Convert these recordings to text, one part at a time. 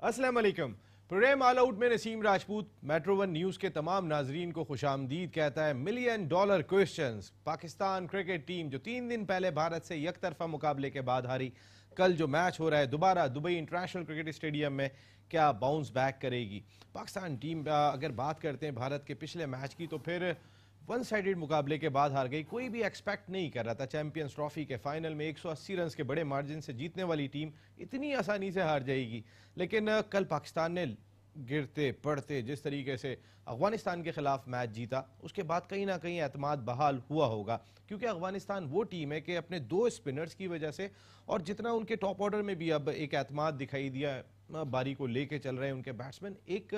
अस्सलाम वालेकुम programme all out में Naseem Rajput. Metro one news के तमाम नाजरीन को खुश आमदीद कहता है, million dollar question Pakistan cricket team जो तीन दिन पहले भारत से एक तरफा मुकाबले के बाद हारी, कल जो मैच हो रहा है दोबारा दुबई इंटरनेशनल क्रिकेट स्टेडियम में क्या बाउंस बैक करेगी? पाकिस्तान टीम, अगर बात करते हैं भारत के पिछले मैच की तो फिर वन साइडेड मुकाबले के बाद हार गई। कोई भी एक्सपेक्ट नहीं कर रहा था। चैंपियंस ट्रॉफी के फाइनल में 180 रन के बड़े मार्जिन से जीतने वाली टीम इतनी आसानी से हार जाएगी। लेकिन कल पाकिस्तान ने गिरते, पड़ते, जिस तरीके से अफ़गानिस्तान के खिलाफ मैच जीता, उसके बाद कहीं ना कहीं अतमाद बहाल हुआ होगा। क्योंकि अफ़गानिस्तान वो टीम है कि अपने दो स्पिनर्स की वजह से और जितना उनके टॉप ऑर्डर में भी अब एक अतमाद दिखाई दिया बारी को लेके चल रहे हैं उनके बैट्समैन एक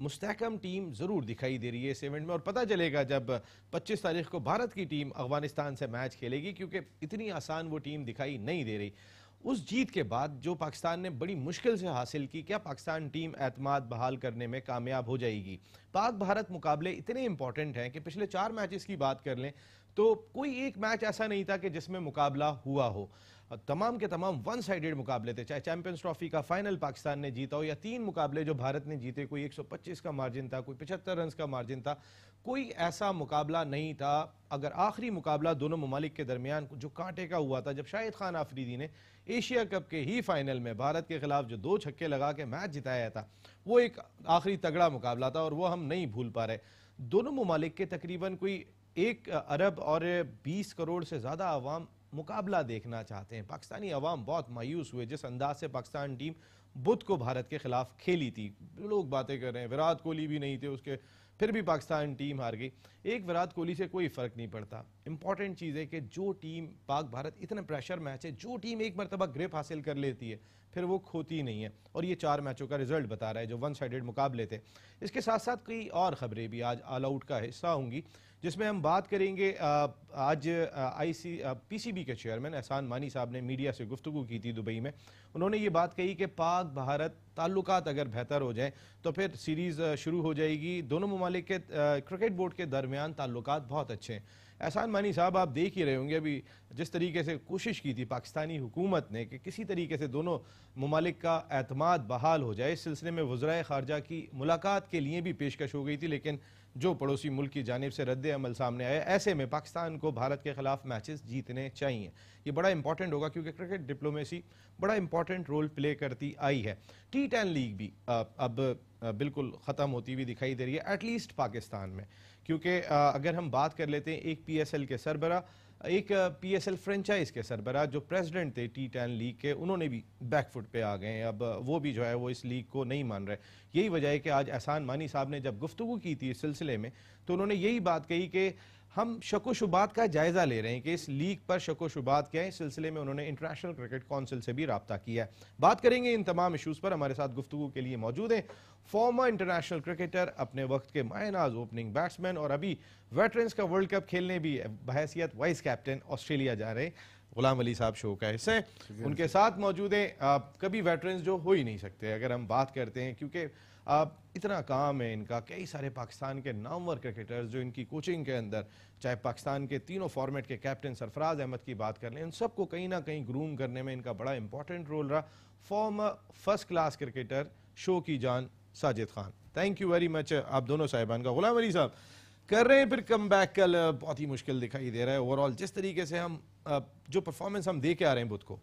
मुस्तकम टीम ज़रूर दिखाई दे रही है इस इवेंट में। और पता चलेगा जब 25 तारीख को भारत की टीम अफ़गानिस्तान से मैच खेलेगी, क्योंकि इतनी आसान वो टीम दिखाई नहीं दे रही। उस जीत के बाद जो पाकिस्तान ने बड़ी मुश्किल से हासिल की, क्या पाकिस्तान टीम एतमाद बहाल करने में कामयाब हो जाएगी? पाक भारत मुकाबले इतने इंपॉर्टेंट हैं कि पिछले चार मैचेस की बात कर लें तो कोई एक मैच ऐसा नहीं था कि जिसमें मुकाबला हुआ हो। तमाम के तमाम वन साइडेड मुकाबले थे। चाहे चैंपियंस ट्रॉफी का फाइनल पाकिस्तान ने जीता हो या तीन मुकाबले जो भारत ने जीते, कोई 125 का मार्जिन था, कोई 75 रन का मार्जिन था, कोई ऐसा मुकाबला नहीं था। अगर आखिरी मुकाबला दोनों ममालिक के दरमियान जो कांटे का हुआ था, जब शाहिद खान आफरीदी ने एशिया कप के ही फाइनल में भारत के खिलाफ जो दो छक्के लगा के मैच जिताया था, वो एक आखिरी तगड़ा मुकाबला था और वो हम नहीं भूल पा रहे। दोनों ममालिक के तकरीबन कोई एक अरब और बीस करोड़ से ज़्यादा आवाम मुकाबला देखना चाहते हैं। पाकिस्तानी अवाम बहुत मायूस हुए। जिस अंदाज से पाकिस्तान टीम बुध को भारत के खिलाफ खेली थी। लोग बातें कर रहे हैं। विराट कोहली भी नहीं थे उसके, फिर भी पाकिस्तान टीम हार गई। एक विराट कोहली से कोई फ़र्क नहीं पड़ता। इंपॉर्टेंट चीज़ है कि जो टीम, पाक भारत, इतना प्रेशर मैच है, जो टीम एक मरतबा ग्रिप हासिल कर लेती है, फिर वो खोती नहीं है। और ये चार मैचों का रिज़ल्ट बता रहा है, जो वन साइडेड मुकाबले थे। इसके साथ साथ कई और खबरें भी आज ऑल आउट का हिस्सा होंगी। जिसमें हम बात करेंगे आज I C P C B के चेयरमैन एहसान मानी साहब ने मीडिया से गुफ्तु की थी दुबई में। उन्होंने ये बात कही कि पाक, भारत ताल्लुकात अगर बेहतर हो जाए तो फिर सीरीज़ शुरू हो जाएगी। दोनों ममालिक के क्रिकेट बोर्ड के दरमियान ताल्लुकात बहुत अच्छे हैं। एहसान मानी साहब, आप देख ही रहे होंगे, अभी जिस तरीके से कोशिश की थी पाकिस्तानी हुकूमत ने कि किसी तरीके से दोनों ममालिक का अतमाद बहाल हो जाए, इस सिलसिले में वज्रा खारजा की मुलाकात के लिए भी पेशकश हो गई थी, लेकिन जो पड़ोसी मुल्क की जानब से रद्द अमल सामने आया ऐसे में पाकिस्तान को भारत के खिलाफ मैचेस जीतने चाहिए। ये बड़ा इंपॉर्टेंट होगा क्योंकि क्रिकेट डिप्लोमेसी बड़ा इंपॉर्टेंट रोल प्ले करती आई है। टी टेन लीग भी अब बिल्कुल ख़त्म होती हुई दिखाई दे रही है एटलीस्ट पाकिस्तान में। क्योंकि अगर हम बात कर लेते हैं एक पी एस एल के सरबरा एक पीएसएल फ्रेंचाइज के सरबरा जो प्रेसिडेंट थे टी टेन लीग के, उन्होंने भी बैकफुट पे आ गए अब वो भी जो है, वो इस लीग को नहीं मान रहे। यही वजह है कि आज एहसान मानी साहब ने जब गुफ्तु की थी इस सिलसिले में तो उन्होंने यही बात कही कि हम शको शुबात का जायजा ले रहे हैं कि इस लीग पर शको शुबात क्या है। इस सिलसिले में उन्होंने इंटरनेशनल क्रिकेट काउंसिल से भी रबता किया है। बात करेंगे इन तमाम इशूज़ पर। हमारे साथ गुफ्तु के लिए मौजूद हैं फॉर्मर इंटरनेशनल क्रिकेटर अपने वक्त के मायनाज ओपनिंग बैट्समैन और अभी वेटरन्स का वर्ल्ड कप खेलने भी बहसीत वाइस कैप्टन ऑस्ट्रेलिया जा रहे हैं। गुलाम अली साहब शो का हिस्सा है। उनके साथ मौजूद हैं। कभी वेटरन्स जो हो ही नहीं सकते। अगर हम बात करते हैं क्योंकि आप इतना काम है इनका। कई सारे पाकिस्तान के नामवर क्रिकेटर्स जो इनकी कोचिंग के अंदर चाहे पाकिस्तान के तीनों फॉर्मेट के कैप्टन सरफराज अहमद की बात कर लें उन सबको कहीं ना कहीं ग्रूम करने में इनका बड़ा इंपॉर्टेंट रोल रहा। Former first class cricketer show की जान Sajid Khan. Thank you very much आप दोनों साहिबान का गुलाम अली साहब। कर रहे हैं फिर कम बैक कल बहुत ही मुश्किल दिखाई दे रहा है। ओवरऑल जिस तरीके से हम जो परफॉर्मेंस हम दे के आ रहे हैं बुद्ध को।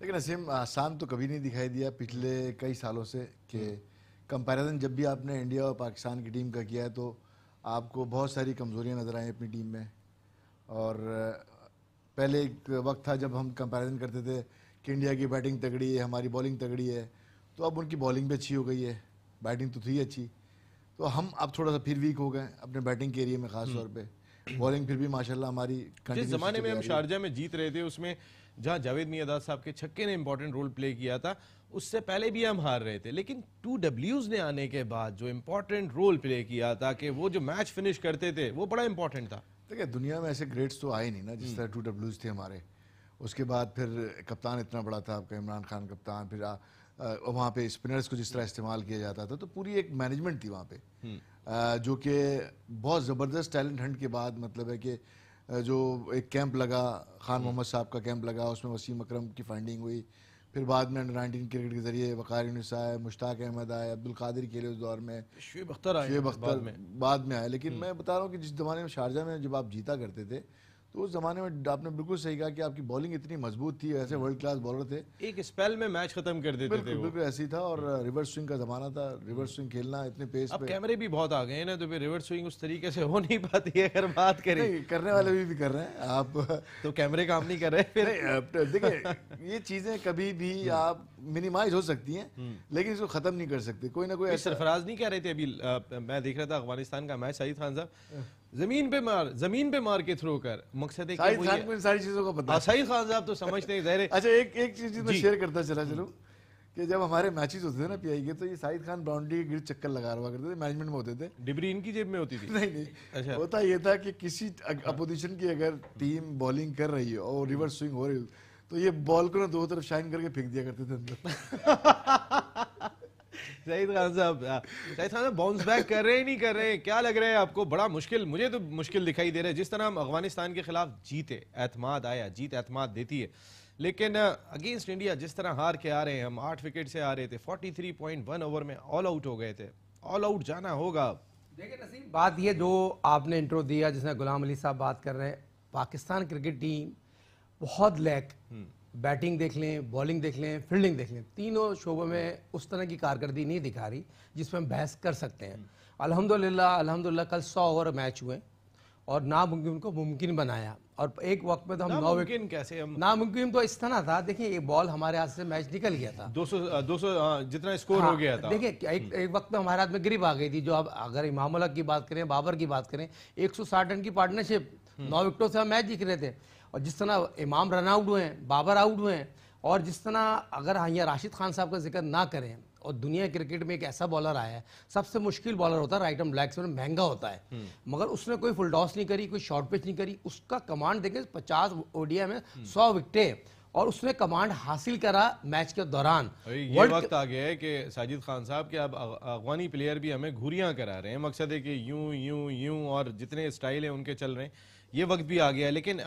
लेकिन असीम आसान तो कभी नहीं दिखाई दिया पिछले कई सालों से कि कंपैरिजन जब भी आपने इंडिया और पाकिस्तान की टीम का किया है तो आपको बहुत सारी कमज़ोरियाँ नज़र आई अपनी टीम में। और पहले एक वक्त था जब हम कंपैरिजन करते थे कि इंडिया की बैटिंग तगड़ी है हमारी बॉलिंग तगड़ी है तो अब उनकी बॉलिंग भी अच्छी हो गई है। बैटिंग तो थी अच्छी। तो हम अब थोड़ा सा फिर वीक हो गए अपने बैटिंग के एरिए में ख़ास तौर पे। बॉलिंग फिर भी माशाल्लाह हमारी जिस ज़माने में हम शारजा में जीत रहे थे उसमें जहाँ जावेद मियादाद साहब के छक्के ने इंपॉर्टेंट रोल प्ले किया था उससे पहले भी हम हार रहे थे लेकिन टू डब्ल्यूज ने आने के बाद जो इम्पोर्टेंट रोल प्ले किया था कि वो जो मैच फिनिश करते थे वो बड़ा इंपॉर्टेंट था देखिए दुनिया में ऐसे ग्रेड्स तो आए नहीं ना जिस तरह टू डब्ल्यूज थे हमारे उसके बाद फिर कप्तान इतना बड़ा था आपका इमरान खान कप्तान फिर वहाँ पे स्पिनर्स को जिस तरह इस्तेमाल किया जाता था तो पूरी एक मैनेजमेंट थी वहाँ पे हम्म। जो कि बहुत ज़बरदस्त टैलेंट हंट के बाद मतलब है कि जो एक कैंप लगा खान हम्म। मोहम्मद साहब का कैंप लगा उसमें वसीम अकरम की फाइंडिंग हुई फिर बाद में अंडर नाइनटीन क्रिकेट के ज़रिए वकार यूनिस आए मुश्ताक अहमद आए अब्दुल कादिर खेले उस दौर में। शुएब अख्तर आए शुएब अख्तर बाद में आए। लेकिन मैं बता रहा हूँ कि जिस जमाने में शारजा में जब आप जीता करते थे तो उस जमाने में आपने बिल्कुल सही कहा कि आपकी बॉलिंग इतनी मज़बूत थी ऐसे वर्ल्ड क्लास बॉलर थे। एक स्पेल में मैच खत्म कर देते थे बिल्कुल ऐसे ही था और रिवर्स स्विंग का जमाना था रिवर्स स्विंग खेलना इतने पेस अब पे। कैमरे भी बहुत आ गए ना तो फिर रिवर्स स्विंग उस तरीके से हो नहीं पाती है अगर बात करें। करने वाले भी, भी कर रहे हैं आप तो कैमरे काम नहीं कर रहे फिर? देखिए ये चीज़ें कभी भी आप मिनिमाइज हो सकती हैं लेकिन इसको खत्म नहीं कर सकते। कोई ना कोई सरफराज नहीं कह रहे थे अभी मैं देख रहा था अफ़गानिस्तान का मैच शाहिद खान साहब। ज़मीन पे मार ज़मीन पे मार के थ्रो कर। मकसद है कि खान को इन सारी चीज़ों का पता हाँ, खान साहब तो समझते हैं ज़ाहिर है। अच्छा एक एक चीज़ मैं शेयर करता चला चलूँ कि जब हमारे मैचेस होते थे ना पीआई के तो ये शाहिद खान बाउंड्री के गिर चक्कर लगा रहा करते थे मैनेजमेंट में होते थे। डिबरी इनकी जेब में होती थी। नहीं नहीं। अच्छा। होता ये था कि किसी अपोजिशन की अगर टीम बॉलिंग कर रही है और रिवर्स स्विंग हो रही हो तो ये बॉल को ना दो तरफ़ शाइन करके फेंक दिया करते थे अंदर। शाहिद खान साहब शाहिद खान साहब बाउंस बैक कर रहे हैं नहीं कर रहे हैं? क्या लग रहा है आपको? बड़ा मुश्किल मुझे तो मुश्किल दिखाई दे रहा है। जिस तरह हम अफ़गानिस्तान के खिलाफ जीते एतमाद आया जीत एतमाद देती है। लेकिन अगेंस्ट इंडिया जिस तरह हार के आ रहे हैं हम आठ विकेट से आ रहे थे 43.1 ओवर में ऑल आउट हो गए थे। ऑल आउट जाना होगा देखिए नसीम बात ये जो आपने इंट्रो दिया जिसमें गुलाम अली साहब बात कर रहे हैं पाकिस्तान क्रिकेट टीम बहुत लैक बैटिंग देख लें बॉलिंग देख लें फील्डिंग देख लें तीनों शोबों में उस तरह की कारकर्दगी नहीं दिखा रही जिसमें हम बहस कर सकते हैं। अल्हम्दुलिल्लाह अल्हम्दुलिल्लाह कल सौ ओवर मैच हुए और नामुमकिन को मुमकिन बनाया और एक वक्त में तो हम नौ विकेट कैसे हम नामुमकिन तो इस तरह था। देखिए एक बॉल हमारे हाथ से मैच निकल गया था। 200 200 हाँ, जितना स्कोर हाँ, हो गया था। देखिए एक एक वक्त में हमारे हाथ में गिरिप आ गई थी जो अब अगर इमाम की बात करें बाबर की बात करें 160 रन की पार्टनरशिप नौ विकेटों से हम मैच जीत रहे थे। और जिस तरह इमाम रन आउट हुए हैं बाबर आउट हुए हैं और जिस तरह अगर हाँ यहाँ राशिद खान साहब का ज़िक्र ना करें और दुनिया क्रिकेट में एक ऐसा बॉलर आया है सबसे मुश्किल बॉलर होता है राइट एंड ब्लैक में महँगा होता है। मगर उसने कोई फुल टॉस नहीं करी कोई शॉर्ट पिच नहीं करी उसका कमांड देखें पचास ओडिया में सौ विकेटें और उसने कमांड हासिल करा मैच के दौरान। ये वक्त आ गया है कि साजिद खान साहब के अब अफगानी प्लेयर भी हमें घुरियाँ करा रहे हैं। मकसद है कि यूँ यूँ यूँ और जितने स्टाइल हैं उनके चल रहे हैं। ये वक्त भी आ गया है लेकिन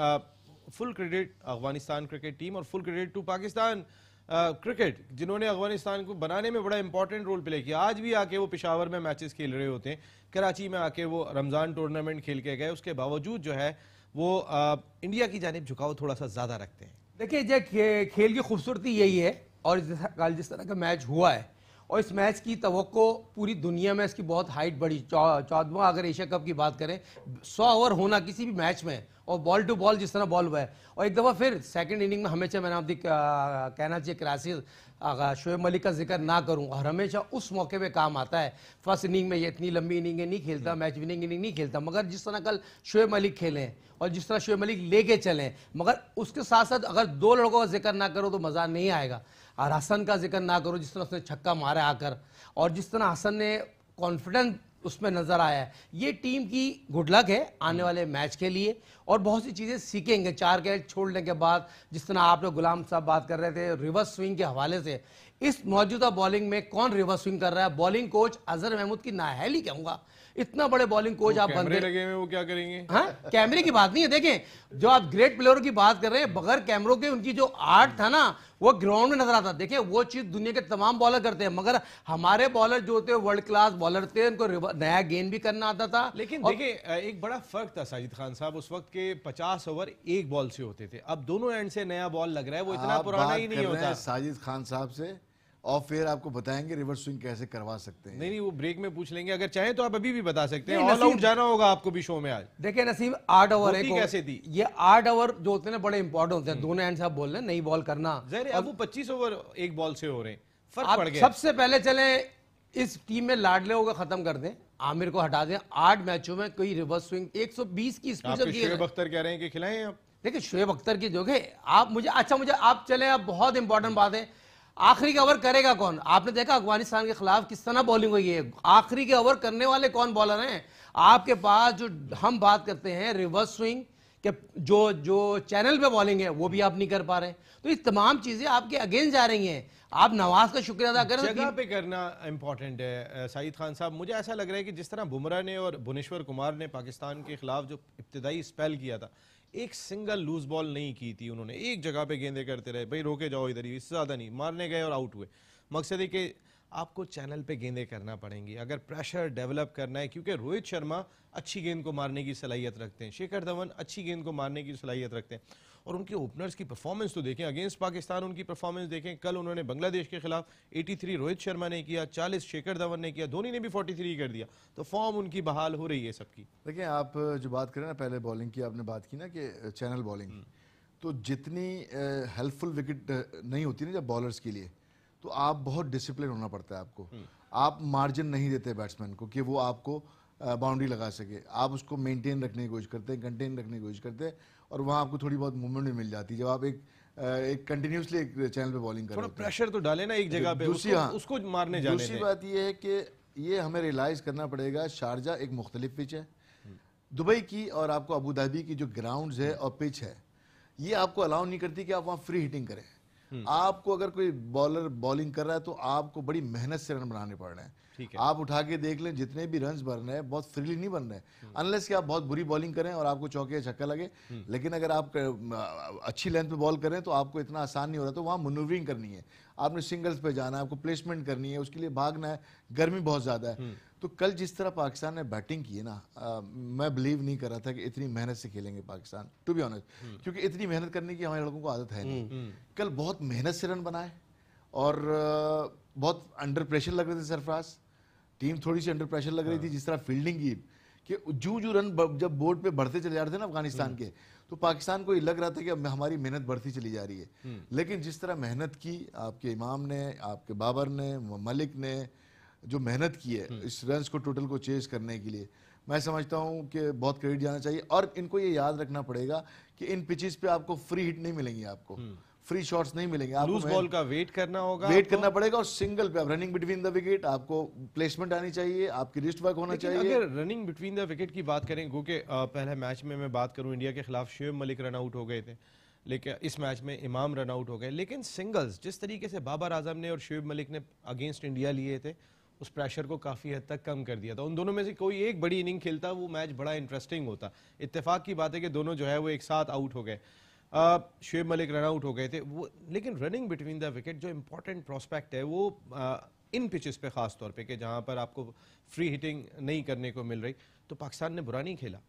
full credit Afghanistan cricket team और full credit to Pakistan cricket जिन्होंने अफ़गानिस्तान को बनाने में बड़ा इंपॉर्टेंट रोल प्ले किया। आज भी आके वो पिशावर में मैचेस खेल रहे होते हैं। कराची में आके वो रमज़ान टूर्नामेंट खेल के गए। उसके बावजूद जो है वो अ, इंडिया की जानब झुकाव थोड़ा सा ज़्यादा रखते हैं। देखिए जे खे, खेल की खूबसूरती यही है और जिस तरह का मैच हुआ है और इस मैच की तो पूरी दुनिया में इसकी बहुत हाइट बढ़ी। चौदवा अगर एशिया कप की बात करें सौ ओवर होना किसी भी मैच में और बॉल टू बॉल जिस तरह बॉल हुआ है। और एक दफ़ा फिर सेकंड इनिंग में हमेशा मैंने आपकी कहना चाहिए क्रासिस शोएब मलिक का ज़िक्र ना करूँ और हमेशा उस मौके पे काम आता है। फ़र्स्ट इनिंग में ये इतनी लंबी इनिंग नहीं खेलता मैच विनिंग इनिंग नहीं खेलता मगर जिस तरह कल शोएब मलिक खेले और जिस तरह शोएब मलिक लेके चले मगर उसके साथ साथ अगर दो लड़कों का ज़िक्र ना करो तो मज़ा नहीं आएगा। और हसन का ज़िक्र ना करो जिस तरह उसने छक्का मारा आकर और जिस तरह हसन ने कॉन्फिडेंस उसमें नज़र आया है। ये टीम की गुड लक है आने वाले मैच के लिए और बहुत सी चीज़ें सीखेंगे। चार कैच छोड़ने के बाद जिस तरह आप लोग गुलाम साहब बात कर रहे थे रिवर्स स्विंग के हवाले से इस मौजूदा बॉलिंग में कौन रिवर्स स्विंग कर रहा है? बॉलिंग कोच अजहर महमूद की नाहली कहूँगा। इतना बड़े बॉलिंग कोच आप बन गए लगे हुए हैं, वो क्या करेंगे? हाँ कैमरे की बात नहीं है देखें जो आप ग्रेट प्लेयरों की बात कर रहे हैं बगैर कैमरों के उनकी जो आर्ट था ना वो ग्राउंड में नज़र आता देखिए वो चीज़ दुनिया के तमाम बॉलर करते हैं मगर हमारे बॉलर जो होते हैं वर्ल्ड क्लास बॉलर थे उनको नया गेंद भी करना आता था। लेकिन और- देखिए एक बड़ा फ़र्क था साजिद खान साहब उस वक्त के 50 ओवर एक बॉल से होते थे। अब दोनों एंड से नया बॉल लग रहा है वो इतना पुराना ही नहीं होता। हैं साजिद खान साहब से ऑफ़ एयर आपको बताएँगे रिवर्स स्विंग कैसे करवा सकते हैं। नहीं नहीं वो ब्रेक में पूछ लेंगे। अगर चाहें तो आप अभी भी बता सकते हैं। ऑल आउट जाना होगा आपको भी शो में आज। देखिए नसीब आठ ओवर एक कैसे थी? ये आठ ओवर जो होते हैं ना बड़े इंपॉर्टेंट होते हैं। दोनों एंड से आप बोल रहे हैं नई बॉल करना। अब वो 25 ओवर एक बॉल से हो रहे हैं। फ़र्क पड़ गया। सबसे पहले चले इस टीम में लाडले होगा खत्म कर दें। आमिर को हटा दें। आठ मैचों में कोई रिवर्स स्विंग 120 की स्पीड से आपके अख्तर कह रहे हैं कि खिलाएँ आप? देखिए शुएब अख्तर की जो है आप मुझे अच्छा मुझे आप चले आप बहुत इंपॉर्टेंट बात है। आखिरी का ओवर करेगा कौन? आपने देखा अफ़गानिस्तान के खिलाफ किस तरह बॉलिंग हुई है? आखिरी के ओवर करने वाले कौन बॉलर हैं? आपके पास जो हम बात करते हैं रिवर्स स्विंग के जो जो चैनल पे बॉलिंग है, वो भी आप नहीं कर पा रहे तो ये तमाम चीज़ें आपके अगेंस्ट जा रही हैं। आप नवाज़ का शुक्रिया अदा करें। जगह पे करना इंपॉर्टेंट है साहिद खान साहब। मुझे ऐसा लग रहा है कि जिस तरह बुमराह ने और भुवनेश्वर कुमार ने पाकिस्तान के खिलाफ जो इब्तदाई स्पेल किया था एक सिंगल लूज बॉल नहीं की थी उन्होंने। एक जगह पे गेंदे करते रहे, भाई रोके जाओ इधर ही, इससे ज़्यादा नहीं, मारने गए और आउट हुए। मकसद है कि आपको चैनल पे गेंदें करना पड़ेंगी। अगर प्रेशर डेवलप करना है क्योंकि रोहित शर्मा अच्छी गेंद को मारने की सलाहियत रखते हैं शेखर धवन अच्छी गेंद को मारने की सलाहियत रखते हैं और उनके ओपनर्स की परफॉर्मेंस तो देखें अगेंस्ट पाकिस्तान उनकी परफॉर्मेंस देखें। कल उन्होंने बांग्लादेश के खिलाफ 83 रोहित शर्मा ने किया 40 शेखर धवन ने किया धोनी ने भी 43 कर दिया। तो फॉर्म उनकी बहाल हो रही है सबकी। देखिए आप जो बात करें ना पहले बॉलिंग की आपने बात की ना कि चैनल बॉलिंग तो जितनी हेल्पफुल विकेट नहीं होती ना जब बॉलर्स के लिए तो आप बहुत डिसिप्लिन होना पड़ता है आपको। आप मार्जिन नहीं देते बैट्समैन को कि वो आपको बाउंड्री लगा सके। आप उसको मेंटेन रखने की कोशिश करते हैं कंटेन रखने की कोशिश करते हैं और वहाँ आपको थोड़ी बहुत मूवमेंट भी मिल जाती है। जब आप एक एक कंटिन्यूसली एक चैनल पे बॉलिंग कर थोड़ा प्रेशर तो डाले ना एक जगह पे दूसरी उसको, हाँ उसको मारने जाने दूसरी बात ये है कि ये हमें रियलाइज़ करना पड़ेगा शारजा एक मुख्तलिफ़ पिच है। दुबई की और आपको अबू धाबी की जो ग्राउंड है और पिच है ये आपको अलाउ नहीं करती कि आप वहाँ फ्री हिटिंग करें। आपको अगर कोई बॉलर बॉलिंग कर रहा है तो आपको बड़ी मेहनत से रन बनाने पड़ रहे हैं। है। आप उठा के देख लें जितने भी रन बन रहे हैं बहुत फ्रीली नहीं बन रहे अनलेस कि आप बहुत बुरी बॉलिंग करें और आपको चौके या छक्का लगे लेकिन अगर आप अच्छी लेंथ पे बॉल करें तो आपको इतना आसान नहीं हो रहा तो वहाँ मनूवरिंग करनी है। आपने सिंगल्स पे जाना है आपको प्लेसमेंट करनी है उसके लिए भागना है गर्मी बहुत ज़्यादा है। तो कल जिस तरह पाकिस्तान ने बैटिंग की है ना अ, मैं बिलीव नहीं कर रहा था कि इतनी मेहनत से खेलेंगे पाकिस्तान टू बी ऑनेस्ट क्योंकि इतनी मेहनत करने की हमारे लड़कों को आदत है नहीं। कल बहुत मेहनत से रन बनाए और बहुत अंडर प्रेशर लग रहे थे सरफराज। टीम थोड़ी सी अंडर प्रेशर लग रही थी जिस तरह फील्डिंग की कि जू जू रन जब बोर्ड पे बढ़ते चले जा रहे थे ना अफ़गानिस्तान के तो पाकिस्तान को ये लग रहा था कि अब हमारी मेहनत बढ़ती चली जा रही है। लेकिन जिस तरह मेहनत की आपके इमाम ने आपके बाबर ने मलिक ने जो मेहनत की है इस रन को टोटल को चेज करने के लिए। मैं समझता हूँ कि बहुत क्रेडिट जाना चाहिए और इनको ये याद रखना पड़ेगा कि इन पिचेस पे आपको फ्री हिट नहीं मिलेंगी आपको। फ्री शॉट्स नहीं मिलेंगे। आपको लूज बॉल का वेट करना होगा वेट करना पड़ेगा और सिंगल पे आप रनिंग बिटवीन द विकेट आपको प्लेसमेंट आनी चाहिए आपकी रिस्ट वर्क होना चाहिए। अगर रनिंग बिटवीन द विकेट की बात करें क्योंकि पहले मैच में मैं बात करूँ इंडिया के खिलाफ शुएब मलिक रन आउट हो गए थे। लेकिन इस मैच में इमाम रन आउट हो गए। लेकिन सिंगल्स जिस तरीके से बाबर आज़म ने और शुएब मलिक ने अगेंस्ट इंडिया लिए थे उस प्रेशर को काफ़ी हद तक कम कर दिया था। उन दोनों में से कोई एक बड़ी इनिंग खेलता वो मैच बड़ा इंटरेस्टिंग होता। इतफाक़ की बात है कि दोनों जो है वो एक साथ आउट हो गए। शुएब मलिक रन आउट हो गए थे। वो लेकिन रनिंग बिटवीन द विकेट जो इंपॉर्टेंट प्रोस्पेक्ट है वो अ, इन पिचेस पे खास तौर पे कि जहाँ पर आपको फ्री हिटिंग नहीं करने को मिल रही। तो पाकिस्तान ने बुरा नहीं खेला।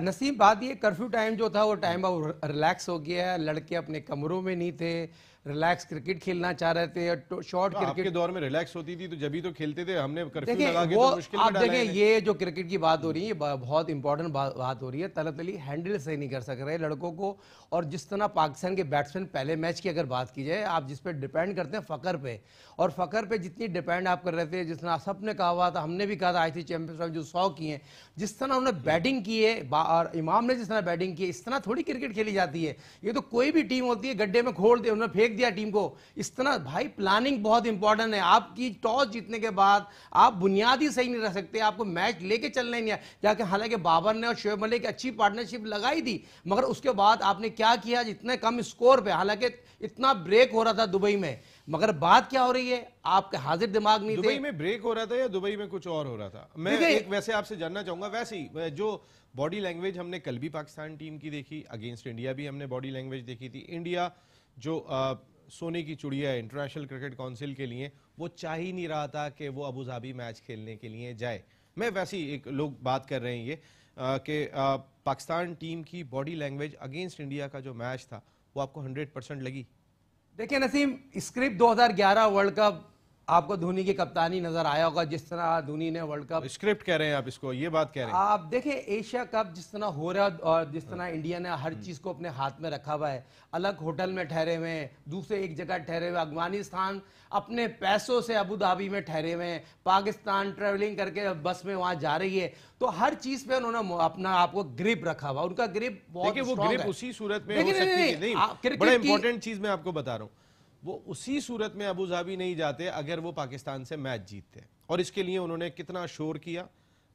नसीम बात ये कर्फ्यू टाइम जो था वो टाइम अब रिलैक्स हो गया। है लड़के अपने कमरों में नहीं थे। रिलैक्स क्रिकेट खेलना चाह रहे थे शॉर्ट तो क्रिकेट दौर में रिलैक्स होती थी तो जब ही तो खेलते थे हमने कर्फ्यू देखिए लगा के वो तो मुश्किल आप देखें ये जो क्रिकेट की बात हो रही है बहुत इंपॉर्टेंट बात हो रही है। तलत अली हैंडल सही नहीं कर सक रहे लड़कों को। और जिस तरह पाकिस्तान के बैट्समैन पहले मैच की अगर बात की जाए आप जिस पे डिपेंड करते हैं फ़कर पे। और फ़कर पे जितनी डिपेंड आप कर रहे थे जिस तरह सबने कहा हुआ था हमने भी कहा था आई थी चैंपियंस जो सौ किए हैं जिस तरह उन्होंने बैटिंग की है और इमाम ने जिस तरह बैटिंग की है इस तरह थोड़ी क्रिकेट खेली जाती है। ये तो कोई भी टीम होती है गड्ढे में खोल दे उन्होंने फेंक दिया टीम को। इस तरह भाई प्लानिंग बहुत इंपॉर्टेंट है। आपकी टॉस जीतने के बाद आप बुनियादी सही नहीं रह सकते। आपको मैच लेके चलना ही नहीं है। जाके हालाँकि बाबर ने और शोएब मलिक अच्छी पार्टनरशिप लगाई थी मगर उसके बाद आपने क्या किया? इतने कम स्कोर पे। हालाँकि इतना ब्रेक हो रहा था दुबई में। मगर बात क्या हो रही है? आपके हाजिर दिमाग नहीं दुबई में ब्रेक हो रहा था या दुबई में कुछ और हो रहा था? मैं एक वैसे आपसे जानना चाहूँगा। वैसे ही जो बॉडी लैंग्वेज हमने कल भी पाकिस्तान टीम की देखी अगेंस्ट इंडिया भी हमने बॉडी लैंग्वेज देखी थी। इंडिया जो आ, सोने की चुड़िया है इंटरनेशनल क्रिकेट काउंसिल के लिए वो चाह ही नहीं रहा था कि वो अबू धाबी मैच खेलने के लिए जाए। मैं वैसे ही एक लोग बात कर रहे हैं ये कि पाकिस्तान टीम की बॉडी लैंग्वेज अगेंस्ट इंडिया का जो मैच था वो आपको हंड्रेड परसेंट लगी। देखिए नसीम स्क्रिप्ट 2011 वर्ल्ड कप आपको धोनी की कप्तानी नज़र आया होगा जिस तरह धोनी ने वर्ल्ड कप स्क्रिप्ट कह रहे हैं आप इसको ये बात कह रहे हैं। आप देखें एशिया कप जिस तरह हो रहा है और जिस तरह इंडिया ने हर चीज़ को अपने हाथ में रखा हुआ है। अलग होटल में ठहरे हुए हैं दूसरे एक जगह ठहरे हुए अफ़गानिस्तान अपने पैसों से अबू धाबी में ठहरे हुए हैं पाकिस्तान ट्रेवलिंग करके बस में वहाँ जा रही है। तो हर चीज़ पे उन्होंने अपना आपको ग्रिप रखा हुआ उनका ग्रिप बहुत वो ग्रिप उसी सूरत में बड़ा इंपॉर्टेंट चीज़ मैं आपको बता रहा हूँ। वो उसी सूरत में अबू धाबी नहीं जाते अगर वो पाकिस्तान से मैच जीतते और इसके लिए उन्होंने कितना शोर किया,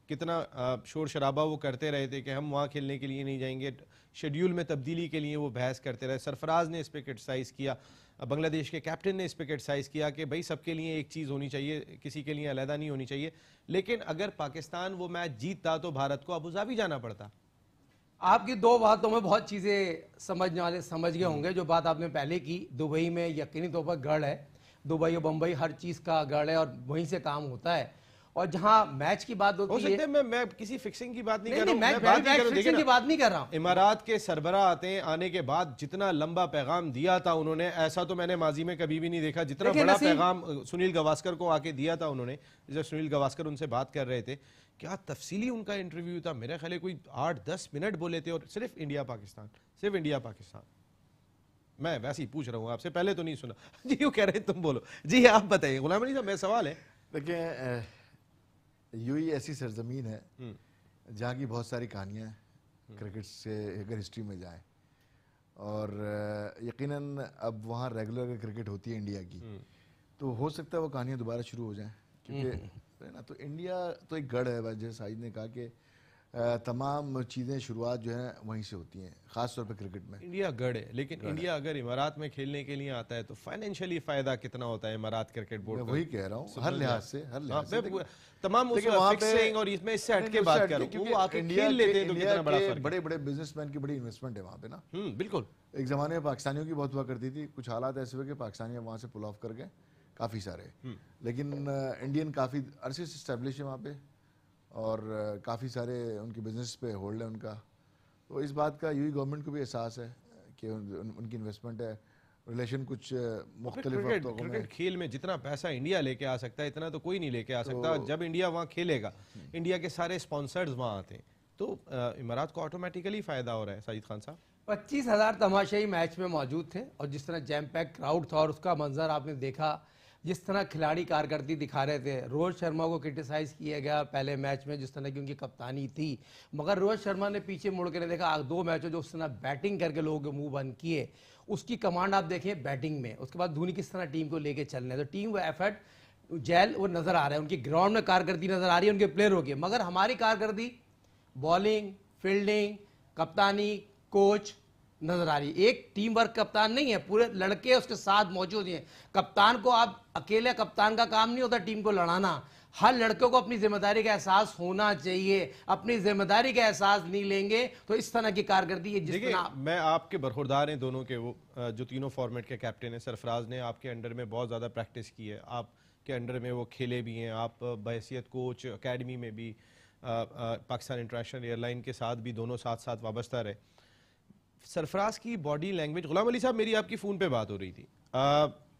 कितना शोर शराबा वो करते रहे थे कि हम वहाँ खेलने के लिए नहीं जाएँगे, शेड्यूल में तब्दीली के लिए वो बहस करते रहे। सरफराज ने इस पर क्रिटिसाइज़ किया बांग्लादेश के कैप्टन ने इस पर क्रिटिसाइज़ किया कि भाई सबके लिए एक चीज़ होनी चाहिए, किसी के लिए अलहदा नहीं होनी चाहिए। लेकिन अगर पाकिस्तान वो मैच जीतता तो भारत को अबू धाबी जाना पड़ता। आपकी दो बातों में बहुत चीज़ें समझने वाले समझ गए होंगे। जो बात आपने पहले की दुबई में यकीनी तौर पर गढ़ है। दुबई और बम्बई हर चीज़ का गढ़ है और वहीं से काम होता है। और जहाँ मैच की बात होती सकता है है मैं मैं किसी फिक्सिंग की बात नहीं, नहीं कर रहा हूँ मैं बात मैच रहा हूँ फिक्सिंग की बात नहीं कर रहा हूँ। इमारात के सरबरा आते हैं आने के बाद जितना लंबा पैगाम दिया था उन्होंने ऐसा तो मैंने माजी में कभी भी नहीं देखा। जितना बड़ा पैगाम सुनील गवास्कर को आके दिया था उन्होंने जब सुनील गवास्कर उनसे बात कर रहे थे। क्या तफसीली उनका इंटरव्यू था? मेरा ख्याल कोई आठ दस मिनट बोले थे और सिर्फ़ इंडिया पाकिस्तान। सिर्फ़ इंडिया पाकिस्तान। मैं वैसे ही पूछ रहा हूँ आपसे पहले तो नहीं सुना। जी वो कह रहे हैं तुम बोलो। जी आप बताइए गुलाम अली साहब मेरा सवाल है। देखिए यूई ऐसी सरजमीन है जहाँ की बहुत सारी कहानियाँ हैं क्रिकेट से अगर हिस्ट्री में जाए। और यकीनन अब वहाँ रेगुलर क्रिकेट होती है इंडिया की तो हो सकता है वो कहानियाँ दोबारा शुरू हो जाएँ क्योंकि है ना। तो इंडिया तो एक गढ़ है जैसे साहिद ने कहा कि तमाम चीज़ें शुरुआत जो है वहीं से होती हैं ख़ास तौर पर क्रिकेट में। इंडिया गढ़ है लेकिन इंडिया अगर इमारात में खेलने के लिए आता है तो फाइनेंशियली फ़ायदा कितना होता है इमारात क्रिकेट बोर्ड वही कह रहा हूँ हर लिहाज से हर लिहाज से। तमाम और इसमें इससे हटके बात कर रहा हूँ इंडिया लेते हैं तो कितना है। बड़े बड़े बिजनेसमैन की बड़ी इन्वेस्टमेंट है वहाँ पे ना। हम्म बिल्कुल। एक ज़माने में पाकिस्तानियों की बहुत हुआ करती थी कुछ हालात ऐसे हुए कि पाकिस्तानी वहाँ से पुल ऑफ़ कर गए। काफ़ी सारे। लेकिन इंडियन काफ़ी अरसे से स्टैब्लिश है वहाँ पे और काफ़ी सारे उनके बिज़नेस पे होल्ड है उनका। तो इस बात का यूई गवर्नमेंट को भी एहसास है कि उन, उन, उनकी इन्वेस्टमेंट है। रिलेशन कुछ मुख्तलिफ़ क्रिकेट क्रिकेट खेल में जितना पैसा इंडिया लेके आ सकता है इतना तो कोई नहीं लेके आ सकता। तो, जब इंडिया वहाँ खेलेगा इंडिया के सारे स्पॉन्सर्स वहाँ आते हैं। तो इमारात को ऑटोमेटिकली फ़ायदा हो रहा है साजिद खान साहब? पच्चीस हज़ार तमाशाई मैच में मौजूद थे और जिस तरह जैम पैक क्राउड था और उसका मंजर आपने देखा जिस तरह खिलाड़ी कारकर्दगी दिखा रहे थे, रोहित शर्मा को क्रिटिसाइज किया गया पहले मैच में जिस तरह की उनकी कप्तानी थी, मगर रोहित शर्मा ने पीछे मुड़ के नहीं देखा। दो मैचों जो उस तरह बैटिंग करके लोगों के मुँह बंद किए, उसकी कमांड आप देखें बैटिंग में। उसके बाद धोनी किस तरह टीम को लेके चलने तो टीम वो एफर्ट, जैल वो नज़र आ रहा है। उनकी ग्राउंड में कारकर्दगी नज़र आ रही है, उनके प्लेयरों की। मगर हमारी कारकर्दगी, बॉलिंग, फील्डिंग, कप्तानी, कोच नज़र आ रही है। एक टीम वर्क कप्तान नहीं है पूरे लड़के उसके साथ मौजूद हैं। कप्तान को आप अकेले कप्तान का काम नहीं होता टीम को लड़ाना। हर लड़के को अपनी ज़िम्मेदारी का एहसास होना चाहिए। अपनी ज़िम्मेदारी का एहसास नहीं लेंगे तो इस तरह की कारकर्दगी है जिस तरह मैं आपके बरखुरदार हैं दोनों के वो जो तीनों फॉर्मेट के कैप्टन हैं सरफराज ने आपके अंडर में बहुत ज़्यादा प्रैक्टिस की है। आपके अंडर में वो खेले भी हैं आप बहसीत कोच अकेडमी में भी पाकिस्तान इंटरनेशनल एयरलाइन के साथ भी दोनों साथ साथ वाबस्ता रहे। सरफराज की बॉडी लैंग्वेज गुलाम अली साहब, मेरी आपकी फ़ोन पे बात हो रही थी।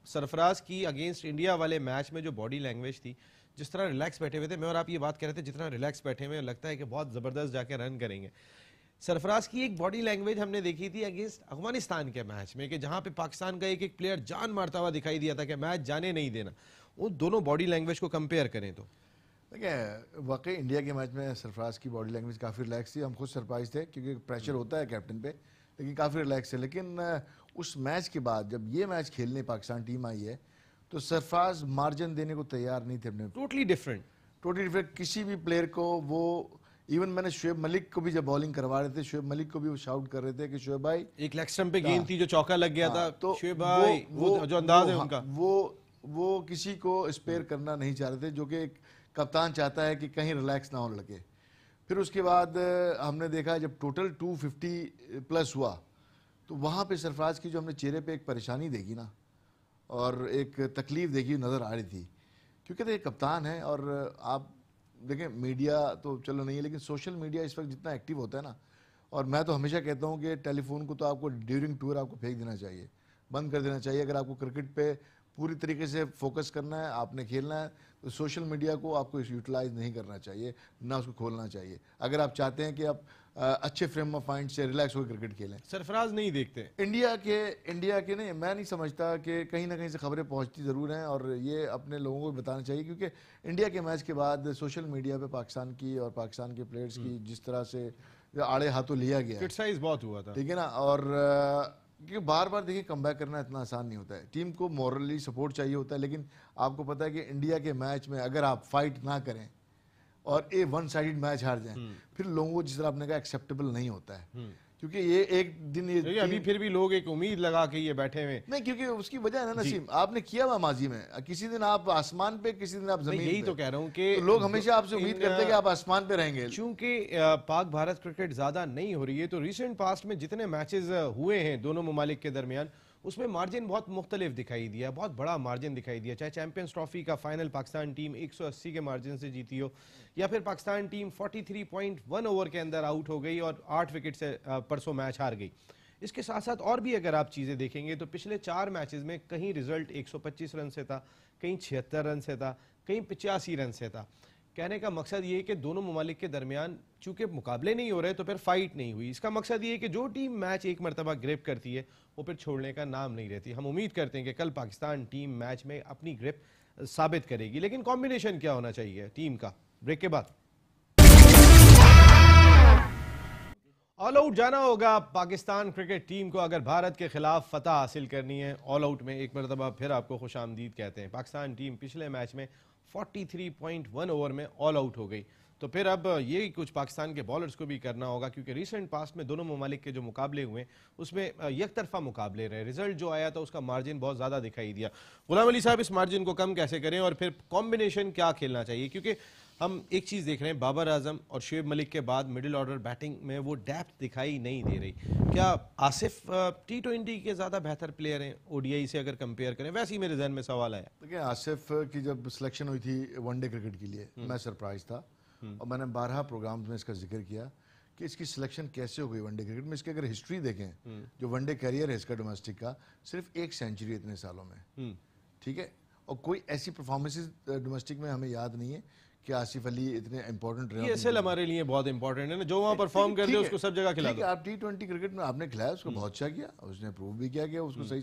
सरफराज की अगेंस्ट इंडिया वाले मैच में जो बॉडी लैंग्वेज थी, जिस तरह रिलैक्स बैठे हुए थे, मैं और आप ये बात कर रहे थे, जितना रिलैक्स बैठे हुए लगता है कि बहुत ज़बरदस्त जाके रन करेंगे। सरफराज की एक बॉडी लैंग्वेज हमने देखी थी अगेंस्ट अफ़गानिस्तान के मैच में, कि जहाँ पे पाकिस्तान का एक एक प्लेयर जान मारता हुआ दिखाई दिया था कि मैच जाने नहीं देना। उन दोनों बॉडी लैंग्वेज को कंपेयर करें तो। देखिए, वाकई इंडिया के मैच में सरफराज की बॉडी लैंग्वेज काफ़ी रिलैक्स थी। हम खुद सरप्राइज़ थे, क्योंकि प्रेशर होता है कैप्टन पे। लेकिन काफ़ी रिलैक्स है। लेकिन उस मैच के बाद जब ये मैच खेलने पाकिस्तान टीम आई है तो सरफराज मार्जिन देने को तैयार नहीं थे अपने। टोटली डिफरेंट टोटली डिफरेंट किसी भी प्लेयर को वो इवन मैंने शुएब मलिक को भी जब बॉलिंग करवा रहे थे शुएब मलिक को भी वो शाउट कर रहे थे कि शुएब भाई एक लेग स्टंप पे गेंद थी जो चौका लग गया था। हाँ, तो शुएब भाई वो, वो जो अंदाज है हाँ, उनका। वो वो किसी को स्पेयर करना नहीं चाह रहे थे जो कि एक कप्तान चाहता है कि कहीं रिलैक्स ना हो लड़के फिर उसके बाद हमने देखा जब टोटल 250 प्लस हुआ तो वहाँ पे सरफराज की जो हमने चेहरे पे एक परेशानी देखी ना, और एक तकलीफ़ देखी नज़र आ रही थी, क्योंकि तो देखिए कप्तान है और आप देखें मीडिया तो चलो नहीं है, लेकिन सोशल मीडिया इस वक्त जितना एक्टिव होता है ना, और मैं तो हमेशा कहता हूँ कि टेलीफोन को तो आपको ड्यूरिंग टूर आपको फेंक देना चाहिए, बंद कर देना चाहिए, अगर आपको क्रिकेट पे पूरी तरीके से फोकस करना है आपने खेलना है तो सोशल मीडिया को आपको यूटिलाइज नहीं करना चाहिए ना उसको खोलना चाहिए। अगर आप चाहते हैं कि आप अ, अच्छे फ्रेम ऑफ़ माइंड से रिलैक्स होकर क्रिकेट खेलें। सरफराज नहीं देखते। इंडिया के इंडिया के नहीं मैं नहीं समझता कि कहीं ना कहीं से खबरें पहुँचती ज़रूर हैं और ये अपने लोगों को भी बताना चाहिए क्योंकि इंडिया के मैच के बाद सोशल मीडिया पे पाकिस्तान की और पाकिस्तान के प्लेयर्स की जिस तरह से आड़े हाथों लिया गया क्रिटिसाइज बहुत हुआ था। ठीक है ना? और क्योंकि बार बार देखिए कम करना इतना आसान नहीं होता है। टीम को मॉरली सपोर्ट चाहिए होता है लेकिन आपको पता है कि इंडिया के मैच में अगर आप फाइट ना करें और ए वन साइडेड मैच हार जाएँ फिर लोगों को जिस तरह आपने कहा एक्सेप्टेबल नहीं होता है। क्योंकि ये एक दिन ये अभी फिर भी लोग एक उम्मीद लगा के ये बैठे हुए नहीं क्योंकि उसकी वजह है ना नसीम आपने किया हुआ माजी में। किसी दिन आप आसमान पे किसी दिन आप ज़मीन यही। तो कह रहा हूँ कि तो लोग हमेशा आपसे उम्मीद करते हैं कि आप आसमान पे रहेंगे। चूँकि पाक भारत क्रिकेट ज़्यादा नहीं हो रही है तो रिसेंट पास्ट में जितने मैचेस हुए हैं दोनों ममालिक के दरमियान उसमें मार्जिन बहुत मुख्तलिफ़ दिखाई दिया बहुत बड़ा मार्जिन दिखाई दिया चाहे चैंपियंस ट्रॉफी का फाइनल पाकिस्तान टीम 180 के मार्जिन से जीती हो, या फिर पाकिस्तान टीम 43.1 ओवर के अंदर आउट हो गई और आठ विकेट से परसों मैच हार गई। इसके साथ साथ और भी अगर आप चीज़ें देखेंगे तो पिछले चार मैचेस में कहीं रिज़ल्ट 125 रन से था, कहीं छिहत्तर रन से था, कहीं पिचासी रन से था। कहने का मकसद ये है कि दोनों ममालिक के दरमियान चूँकि मुकाबले नहीं हो रहे तो फिर फाइट नहीं हुई। इसका मकसद ये है कि जो टीम मैच एक मरतबा ग्रिप करती है, वो फिर छोड़ने का नाम नहीं रहती। हम उम्मीद करते हैं कि कल पाकिस्तान टीम मैच में अपनी ग्रिप साबित करेगी। लेकिन कॉम्बिनेशन क्या होना चाहिए टीम का? ब्रेक के बाद। ऑल आउट जाना होगा। पाकिस्तान क्रिकेट टीम को अगर भारत के खिलाफ फतह हासिल करनी है ऑल आउट में एक मरतबा फिर आपको खुश आमदीद कहते हैं। पाकिस्तान टीम पिछले मैच में 43.1 ओवर में ऑल आउट हो गई। तो फिर अब ये कुछ पाकिस्तान के बॉलर्स को भी करना होगा, क्योंकि रिसेंट पास्ट में दोनों ममालिक के जो मुकाबले हुए, उसमें एक तरफा मुकाबले रहे। रिज़ल्ट जो आया था, उसका मार्जिन बहुत ज़्यादा दिखाई दिया। गुलाम अली साहब इस मार्जिन को कम कैसे करें और फिर कॉम्बिनेशन क्या खेलना चाहिए? क्योंकि हम एक चीज़ देख रहे हैं बाबर आज़म और शुएब मलिक के बाद मिडिल ऑर्डर बैटिंग में वो डेप्थ दिखाई नहीं दे रही। क्या आसिफ टी ट्वेंटी के ज़्यादा बेहतर प्लेयर हैं ओडीआई से अगर कंपेयर करें वैसे ही मेरे जहन में सवाल आया। देखिए आसिफ की जब सिलेक्शन हुई थी वनडे क्रिकेट के लिए मैं सरप्राइज़ था। और मैंने बारह प्रोग्राम्स में इसका ज़िक्र किया कि इसकी सिलेक्शन कैसे हो गई वनडे क्रिकेट में। इसकी अगर हिस्ट्री देखें जो वनडे करियर है इसका डोमेस्टिक का सिर्फ़ एक सेंचुरी इतने सालों में। ठीक है? और कोई ऐसी परफॉर्मेंसेज डोमेस्टिक में हमें याद नहीं है कि आसिफ अली इतने इंपॉर्टेंट रहे ये एस हमारे लिए बहुत इंपॉर्टेंट है ना जो वहाँ परफॉर्म कर दे उसको सब जगह खिला दो। आप टी ट्वेंटी क्रिकेट में आपने खिलाया उसको बहुत अच्छा किया उसने प्रूव भी किया गया उसको सही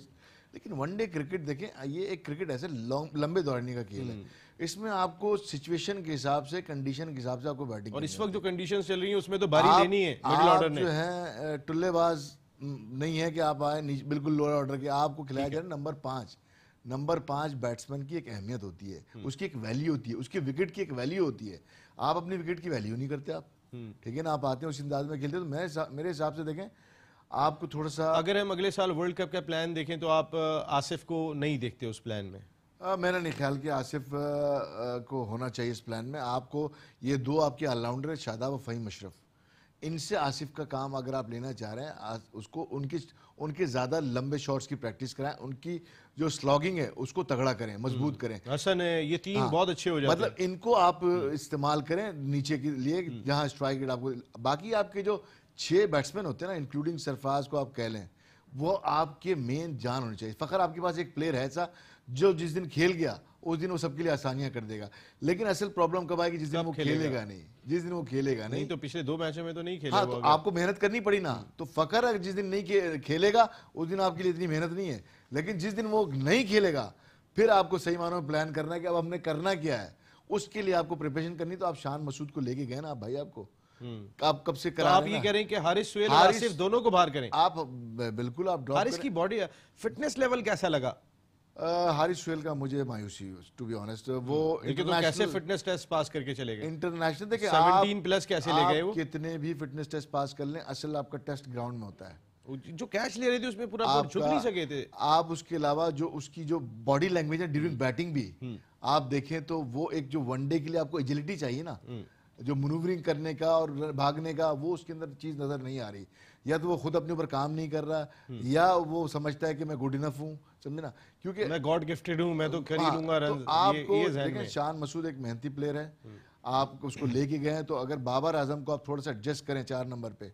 लेकिन वनडे क्रिकेट देखें ये एक क्रिकेट ऐसे लॉन्ग लंबे दौड़ने का खेल है। इसमें आपको सिचुएशन के हिसाब से कंडीशन के हिसाब से आपको बैटिंग और इस वक्त जो कंडीशंस चल रही है उसमें तो बारी लेनी है मिडिल ऑर्डर ने। जो है टुल्लेबाज नहीं है कि आप आए बिल्कुल लोअर ऑर्डर के आपको खिलाया जा रहा है नंबर पाँच। नंबर पाँच बैट्समैन की एक अहमियत होती है हम्म। उसकी एक वैल्यू होती है उसकी विकेट की एक वैल्यू होती है। आप अपनी विकेट की वैल्यू नहीं करते आप। हम्म। ठीक है ना आप आते हैं उस अंदाज में खेलते हैं तो मैं मेरे हिसाब से देखें आपको थोड़ा सा अगर हम अगले साल वर्ल्ड कप का प्लान देखें तो आप आसिफ को नहीं देखते उस प्लान में? आ, मेरा नहीं ख्याल कि आसिफ आ, आ, को होना चाहिए इस प्लान में। आपको ये दो आपके ऑलराउंडर है शादाब और फ़हीम अशरफ। इनसे आसिफ का काम अगर आप लेना चाह रहे हैं उसको उनकी उनके ज़्यादा लंबे शॉट्स की प्रैक्टिस कराएँ उनकी जो स्लॉगिंग है उसको तगड़ा करें मज़बूत करें। हसन है ये तीन हाँ, बहुत अच्छे हो जाते मतलब इनको आप इस्तेमाल करें नीचे के लिए जहाँ स्ट्राइक रेट आपको बाकी आपके जो छह बैट्समैन होते हैं ना इंक्लूडिंग सरफराज को आप कह लें वो आपके मेन जान होने चाहिए। फखर आपके पास एक प्लेयर है ऐसा जो जिस दिन खेल गया उस दिन वो सबके लिए आसानियाँ कर देगा। लेकिन असल प्रॉब्लम कब आएगी? जिस दिन वो खेलेगा? नहीं। जिस दिन वो खेलेगा नहीं नहीं। तो पिछले दो मैचों में तो नहीं खेले हाँ तो आपको मेहनत करनी पड़ी ना। तो फकर जिस दिन नहीं खेलेगा उस दिन आपके लिए इतनी मेहनत नहीं है। लेकिन जिस दिन वो नहीं खेलेगा फिर आपको सही मानों में प्लान करना है कि अब हमने करना क्या है। उसके लिए आपको प्रिपरेशन करनी तो आप शान मसूद को लेके गए ना आप भाई आपको। आप कब से करा तो करा आप रहे हैं कि हारिस सुहेल हारिस- दोनों को बाहर करें। आप बिल्कुल आप हारिस की बॉडी फिटनेस लेवल कैसा लगा? हारिस सुहेल का मुझे मायूसी टू बी ऑनेस्ट वो तो कैसे फिटनेस टेस्ट पास करके चले गए? इंटरनेशनल देखिए 17 प्लस कैसे ले गए वो? कितने भी फिटनेस टेस्ट पास कर लें असल आपका टेस्ट ग्राउंड में होता है। जो कैच ले रहे थे उसमें पूरा झुक नहीं सके थे। आप उसके अलावा जो उसकी जो बॉडी लैंग्वेज है ड्यूरिंग बैटिंग भी आप देखें तो वो एक जो वनडे के लिए आपको एजिलिटी चाहिए ना। जो मनूवरिंग करने का और भागने का वो उसके अंदर चीज़ नज़र नहीं आ रही। या तो वो खुद अपने ऊपर काम नहीं कर रहा या वो समझता है कि मैं गुड इनफ हूँ समझे ना? क्योंकि मैं गॉड गिफ्टेड हूँ मैं तो कर ही हाँ, लूँगा तो रन आपको देखें शान मसूद एक मेहनती प्लेयर है। आप उसको लेके गए हैं तो अगर बाबर आज़म को आप थोड़ा सा एडजस्ट करें चार नंबर पे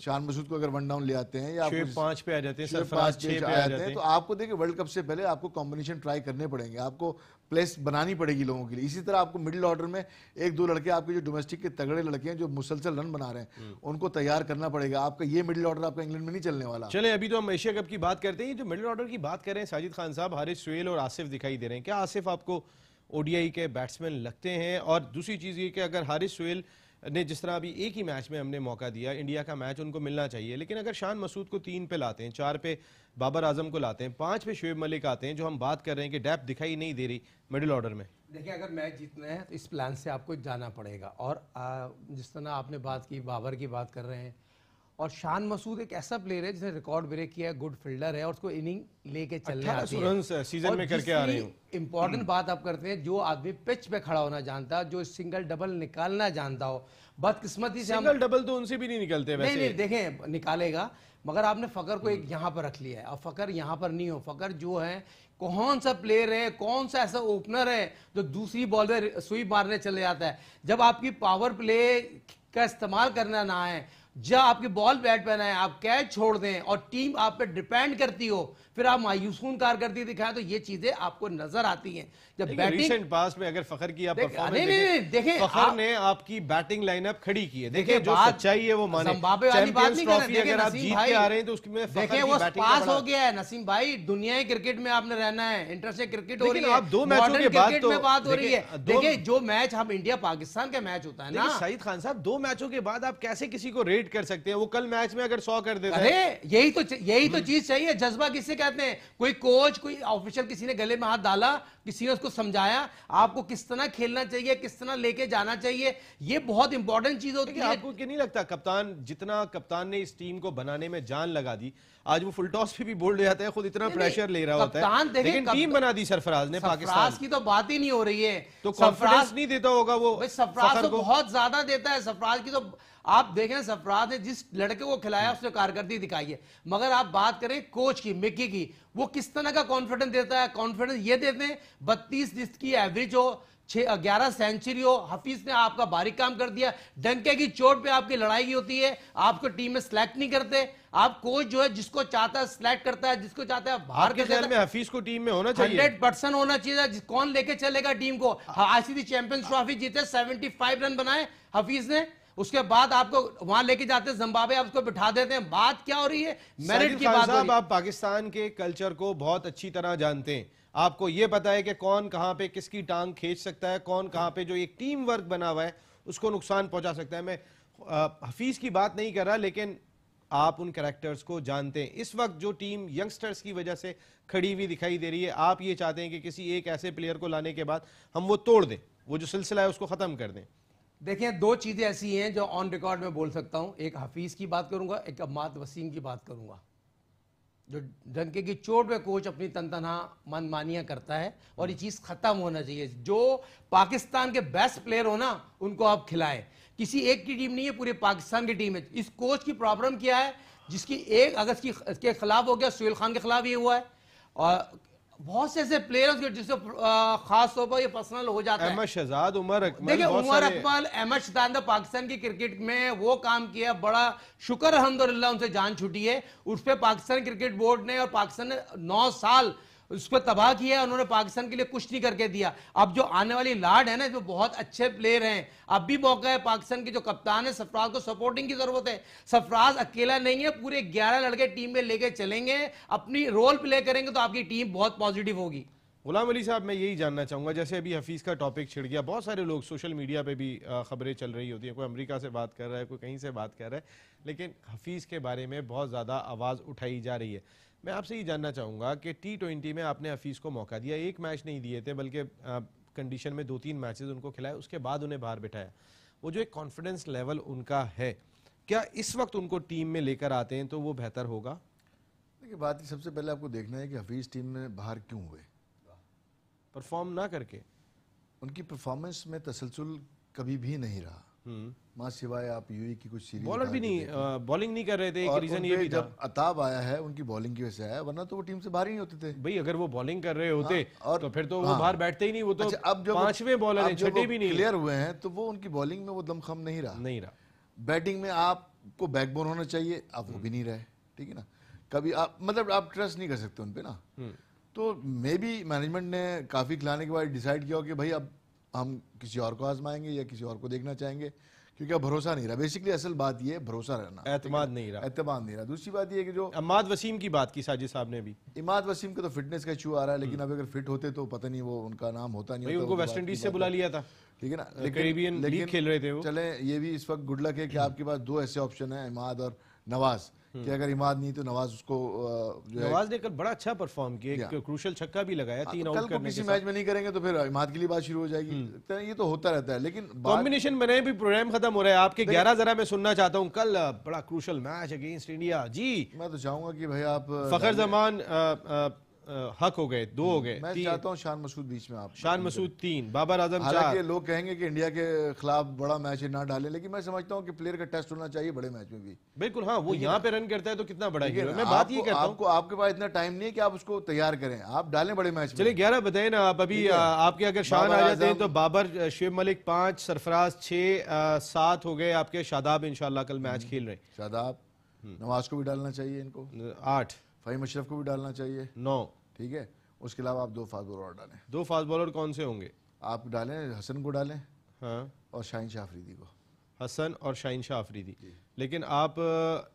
शान मसूद को अगर वन डाउन ले आते हैं या पाँच पे आ जाते हैं छह सरफराज पे पे आ जाते हैं तो आपको देखिए वर्ल्ड कप से पहले आपको कॉम्बिनेशन ट्राई करने पड़ेंगे। आपको प्लेस बनानी पड़ेगी लोगों के लिए। इसी तरह आपको मिडिल ऑर्डर में एक दो लड़के आपके जो डोमेस्टिक के तगड़े लड़के हैं जो मुसलसल रन बना रहे हैं उनको तैयार करना पड़ेगा। आपका ये मिडिल ऑर्डर आपका इंग्लैंड में नहीं चलने वाला। चले अभी तो हम एशिया कप की बात करते हैं। जो मिडिल ऑर्डर की बात करें साजिद खान साहब हारिस सुहेल और आसिफ दिखाई दे रहे हैं। क्या आसिफ आपको ओडीआई के बैट्समैन लगते हैं? और दूसरी चीज़ ये कि अगर हारिस सुहेल ने जिस तरह अभी एक ही मैच में हमने मौका दिया, इंडिया का मैच उनको मिलना चाहिए। लेकिन अगर शान मसूद को तीन पे लाते हैं, चार पे बाबर आज़म को लाते हैं, पाँच पे शुएब मलिक आते हैं, जो हम बात कर रहे हैं कि डैप दिखाई नहीं दे रही मिडिल ऑर्डर में। देखिए, अगर मैच जीतना है तो इस प्लान से आपको जाना पड़ेगा। और जिस तरह आपने बात की, बाबर की बात कर रहे हैं और शान मसूद एक ऐसा प्लेयर है जिसने रिकॉर्ड ब्रेक किया है गुड फील्डर है और उसको इनिंग लेके चलने आती सीज़न में करके आ रहे हो। इंपॉर्टेंट बात आप करते हैं जो आदमी पिच पे खड़ा होना जानता है जो सिंगल डबल निकालना जानता हो बदकिस्मती से हम सिंगल डबल तो उनसे भी नहीं निकलते नहीं वैसे। नहीं देखें निकालेगा मगर आपने फकर को एक यहाँ पर रख लिया है। और फकर यहाँ पर नहीं हो। फकर जो है कौन सा प्लेयर है कौन सा ऐसा ओपनर है जो दूसरी बॉल में सुई मारने चले जाता है। जब आपकी पावर प्ले का इस्तेमाल करना ना है जब आपके बॉल बैट पहना है आप कैच छोड़ दें और टीम आप पे डिपेंड करती हो फिर आप मायूसून कारकर्दगी दिखाएँ तो ये चीज़ें आपको नज़र आती हैं। जब बैटिंग रिसेंट पास में अगर फखर की आप परफॉर्मेंस नहीं, नहीं, नहीं, देखें, फखर ने आपकी बैटिंग लाइनअप खड़ी की है। देखिए देखिए जो सच्चाई है वो माने। जिम्बाब्वे वाली बात नहीं कर रहे देखिए अगर आप जीत के आ रहे हैं तो उसमें फखर देखिए की वो बैटिंग पास का हो गया है नसीम भाई दुनिया ही क्रिकेट में आपने रहना है इंटरनेशनल क्रिकेट हो रही है आप दो मैचों के बाद तो- में बात हो रही है। दो- देखिए जो मैच हम इंडिया पाकिस्तान का मैच होता है ना। सईद खान साहब दो मैचों के बाद आप कैसे किसी को रेट कर सकते हैं? वो कल मैच में अगर सौ कर देते है। यही तो यही तो चीज़ चाहिए जज्बा किससे कहते हैं? कोई कोच कोई ऑफिशियल किसी ने गले में हाथ डाला किसी ने उसको समझाया आपको किस तरह खेलना चाहिए किस तरह लेके जाना चाहिए ये बहुत इंपॉर्टेंट चीज़ होती है। आपको क्या नहीं लगता कप्तान जितना कप्तान ने इस टीम को बनाने में जान लगा दी आज वो फुल टॉस पे भी बोल जाता है खुद इतना प्रेशर ले रहा होता है। लेकिन टीम बना दी सरफराज ने पाकिस्तान। की तो बात ही नहीं हो रही है। तो सरफराज कॉन्फिडेंस नहीं देता होगा वो सरफराज तो बहुत ज़्यादा देता है सरफराज की तो आप देखें सरफराज ने जिस लड़के को खिलाया उसने कारकर्दगी दिखाई है। मगर आप बात करें कोच की मिक्की की वो किस तरह का कॉन्फिडेंस देता है? कॉन्फिडेंस ये देते हैं बत्तीस जिसकी एवरेज हो छह ग्यारह सेंचुरी हो हफीज ने आपका बारीक काम कर दिया डंके की चोट पे आपकी लड़ाई की होती है आपको टीम में सिलेक्ट नहीं करते। आप कोच जो है जिसको चाहता है सिलेक्ट करता है जिसको चाहता है बाहर ख्याल में हफीज को टीम में होना चाहिए। हंड्रेड परसेंट होना चाहिए कौन लेके चलेगा टीम को? आईसीसी चैंपियंस ट्रॉफी जीते 75 रन बनाए हफीज ने उसके बाद आपको वहाँ लेके जाते हैं जिम्बाब्वे आप उसको बिठा देते हैं। बात क्या हो रही है? मेरिट की बात साहब आप पाकिस्तान के कल्चर को बहुत अच्छी तरह जानते हैं। आपको ये पता है कि कौन कहाँ पे किसकी टांग खींच सकता है कौन कहाँ पे जो एक टीम वर्क बना हुआ है उसको नुकसान पहुँचा सकता है। मैं हफीज की बात नहीं कर रहा लेकिन आप उन कैरेक्टर्स को जानते हैं। इस वक्त जो टीम यंगस्टर्स की वजह से खड़ी हुई दिखाई दे रही है आप ये चाहते हैं कि किसी एक ऐसे प्लेयर को लाने के बाद हम वो तोड़ दें वो जो सिलसिला है उसको खत्म कर दें। देखिए, दो चीज़ें ऐसी हैं जो ऑन रिकॉर्ड में बोल सकता हूँ। एक हफीज की बात करूँगा, एक अम्मात वसीम की बात करूँगा। जो डंके की चोट में कोच अपनी तनतना मनमानियाँ करता है और ये चीज़ खत्म होना चाहिए। जो पाकिस्तान के बेस्ट प्लेयर हो ना, उनको आप खिलाएँ। किसी एक की टीम नहीं है, पूरे पाकिस्तान की टीम है। इस कोच की प्रॉब्लम क्या है? जिसकी एक अगस्त की, के खिलाफ हो गया, सुहेल खान के खिलाफ ये हुआ है। और बहुत से ऐसे प्लेयर हैं जिससे खास तौर पर ये पर्सनल हो जाता है। अहमद शहजाद उमर अकमल देखिए उमर अकमल अहमद शहजाद ने पाकिस्तान की क्रिकेट में वो काम किया बड़ा शुक्र अलहमदुल्ला उनसे जान छुटी है। उस पर पाकिस्तान क्रिकेट बोर्ड ने और पाकिस्तान ने नौ साल उस पर तबाह किया है उन्होंने पाकिस्तान के लिए कुछ नहीं करके दिया। अब जो आने वाली लाड है ना, इसमें बहुत अच्छे प्लेयर हैं। अब भी मौका है पाकिस्तान के जो कप्तान है सरफराज को सपोर्टिंग की ज़रूरत है। सरफराज अकेला नहीं है, पूरे ग्यारह लड़के टीम में लेके चलेंगे। अपनी रोल प्ले करेंगे तो आपकी टीम बहुत पॉजिटिव होगी। गुलाम अली साहब, मैं यही जानना चाहूँगा, जैसे अभी हफीज़ का टॉपिक छिड़ गया, बहुत सारे लोग सोशल मीडिया पे भी खबरें चल रही होती हैं। कोई अमेरिका से बात कर रहा है, कोई कहीं से बात कर रहा है। लेकिन हफीज़ के बारे में बहुत ज़्यादा आवाज़ उठाई जा रही है। मैं आपसे ये जानना चाहूँगा कि टी ट्वेंटी में आपने हफीज़ को मौका दिया एक मैच नहीं दिए थे बल्कि कंडीशन में दो तीन मैचेस उनको खिलाए उसके बाद उन्हें बाहर बिठाया। वो जो एक कॉन्फिडेंस लेवल उनका है क्या इस वक्त उनको टीम में लेकर आते हैं तो वो बेहतर होगा? देखिए बात ये सबसे पहले आपको देखना है कि हफीज़ टीम में बाहर क्यों हुए। परफॉर्म ना करके। उनकी परफॉर्मेंस में तसलसल कभी भी नहीं रहा। माँ सिवाय आप यूई की कुछ सीरीज़ बॉलर भी नहीं बॉलिंग नहीं कर रहे थे एक रीज़न ये भी था। जब अताब आया है उनकी बॉलिंग की वजह से आया वरना तो वो टीम से बाहर ही नहीं होते थे। भाई अगर वो बॉलिंग कर रहे होते हाँ, और- तो फिर तो हाँ, वो। बाहर बैठते ही नहीं वो तो अच्छा, अब वो- पाँचवें बॉलर हैं छठे भी नहीं। क्लियर हुए हैं तो वो उनकी बॉलिंग में वो दमखम नहीं रहा। नहीं रहा। बैटिंग में आपको बैकबोन होना चाहिए आप वो भी नहीं रहे ठीक है ना? कभी आप मतलब आप ट्रस्ट नहीं कर सकते उनपे ना। तो मे बी मैनेजमेंट ने काफ़ी खिलाने के बाद डिसाइड किया कि भाई अब हम किसी और को आजमाएँगे या किसी और को देखना चाहेंगे क्योंकि अब भरोसा नहीं रहा। बेसिकली असल बात ये है भरोसा रहना। एतमाद नहीं रहा। एतमाद नहीं रहा। दूसरी बात ये है कि जो अम्माद वसीम की बात की साजिद साहब ने भी। इमाद वसीम का तो फिटनेस का इशू आ रहा है लेकिन अब अगर फिट होते तो पता नहीं वो उनका नाम होता नहीं उनको तो वेस्ट इंडीज से बुला लिया था। ठीक है ना? लीग खेल रहे थे चले ये भी इस वक्त गुड लक है कि आपके पास दो ऐसे ऑप्शन है इमाद और नवाज़। कि अगर इमाद नहीं तो नवाज़ उसको जो नवाज़ ने कल बड़ा अच्छा परफॉर्म किया एक क्रूशल छक्का भी लगाया तीन आउट करने किसी मैच में नहीं करेंगे तो फिर इमाद के लिए बात शुरू हो जाएगी। तो ये तो होता रहता है लेकिन कॉम्बिनेशन बने भी प्रोग्राम खत्म हो रहा है। आपके ग्यारह जरा मैं सुनना चाहता हूँ कल बड़ा क्रूशल मैच अगेंस्ट इंडिया जी। मैं तो चाहूँगा कि भाई आप फखर जमान हक हो गए दो हो गए मैं चाहता हूँ शान मसूद बीच में आप शान मसूद तीन बाबर आज़म चार। लोग कहेंगे कि इंडिया के खिलाफ बड़ा मैच ना डाले लेकिन मैं समझता हूँ कि प्लेयर का टेस्ट होना चाहिए बड़े मैच में भी। बिल्कुल हाँ वो यहाँ पे रन करता है तो कितना बड़ा हीरो है। मैं बात ये कहता हूँ। आपको आपके पास इतना टाइम नहीं है कि आप उसको तैयार करें। आप डालें बड़े मैच चलिए ग्यारह बताए ना आप अभी आपके अगर शान आ जाते हैं तो बाबर शुएब मलिक पाँच सरफराज छह सात हो गए आपके। शादाब इंशाल्लाह कल मैच खेल रहे शादाब नवाज़ को भी डालना चाहिए इनको। आठ। फ़हीम अशरफ को भी डालना चाहिए। नौ। ठीक है? उसके अलावा आप दो फास्ट बॉलर और डालें। दो फास्ट बॉलर कौन से होंगे? आप डालें हसन को डालें हाँ। और शाहिन शाह अफरीदी को। हसन और शाहीन शाह अफरीदी। लेकिन आप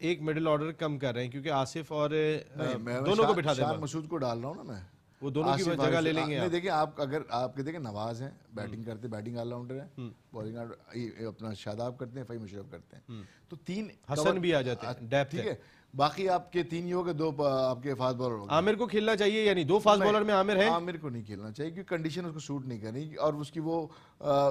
एक मिडिल ऑर्डर कम कर रहे हैं क्योंकि आसिफ और दोनों को बिठा दें मसूद को डाल रहा हूँ ना मैं। वो दोनों की जगह ले लेंगे नहीं आप। देखिए आप अगर आपके देखें नवाज़ हैं बैटिंग करते बैटिंग ऑलराउंडर हैं बॉलिंग अपना शादाब करते हैं फ़हीम अशरफ करते हैं। तो तीन हसन भी आ जाते हैं ठीक है? बाकी आपके तीन ही हो गए दो आपके फास्ट बॉलर आमिर को खेलना चाहिए यानी दो फास्ट बॉलर में आमिर है? आमिर को नहीं खेलना चाहिए क्योंकि कंडीशन उसको सूट नहीं करनी। और उसकी वो आ,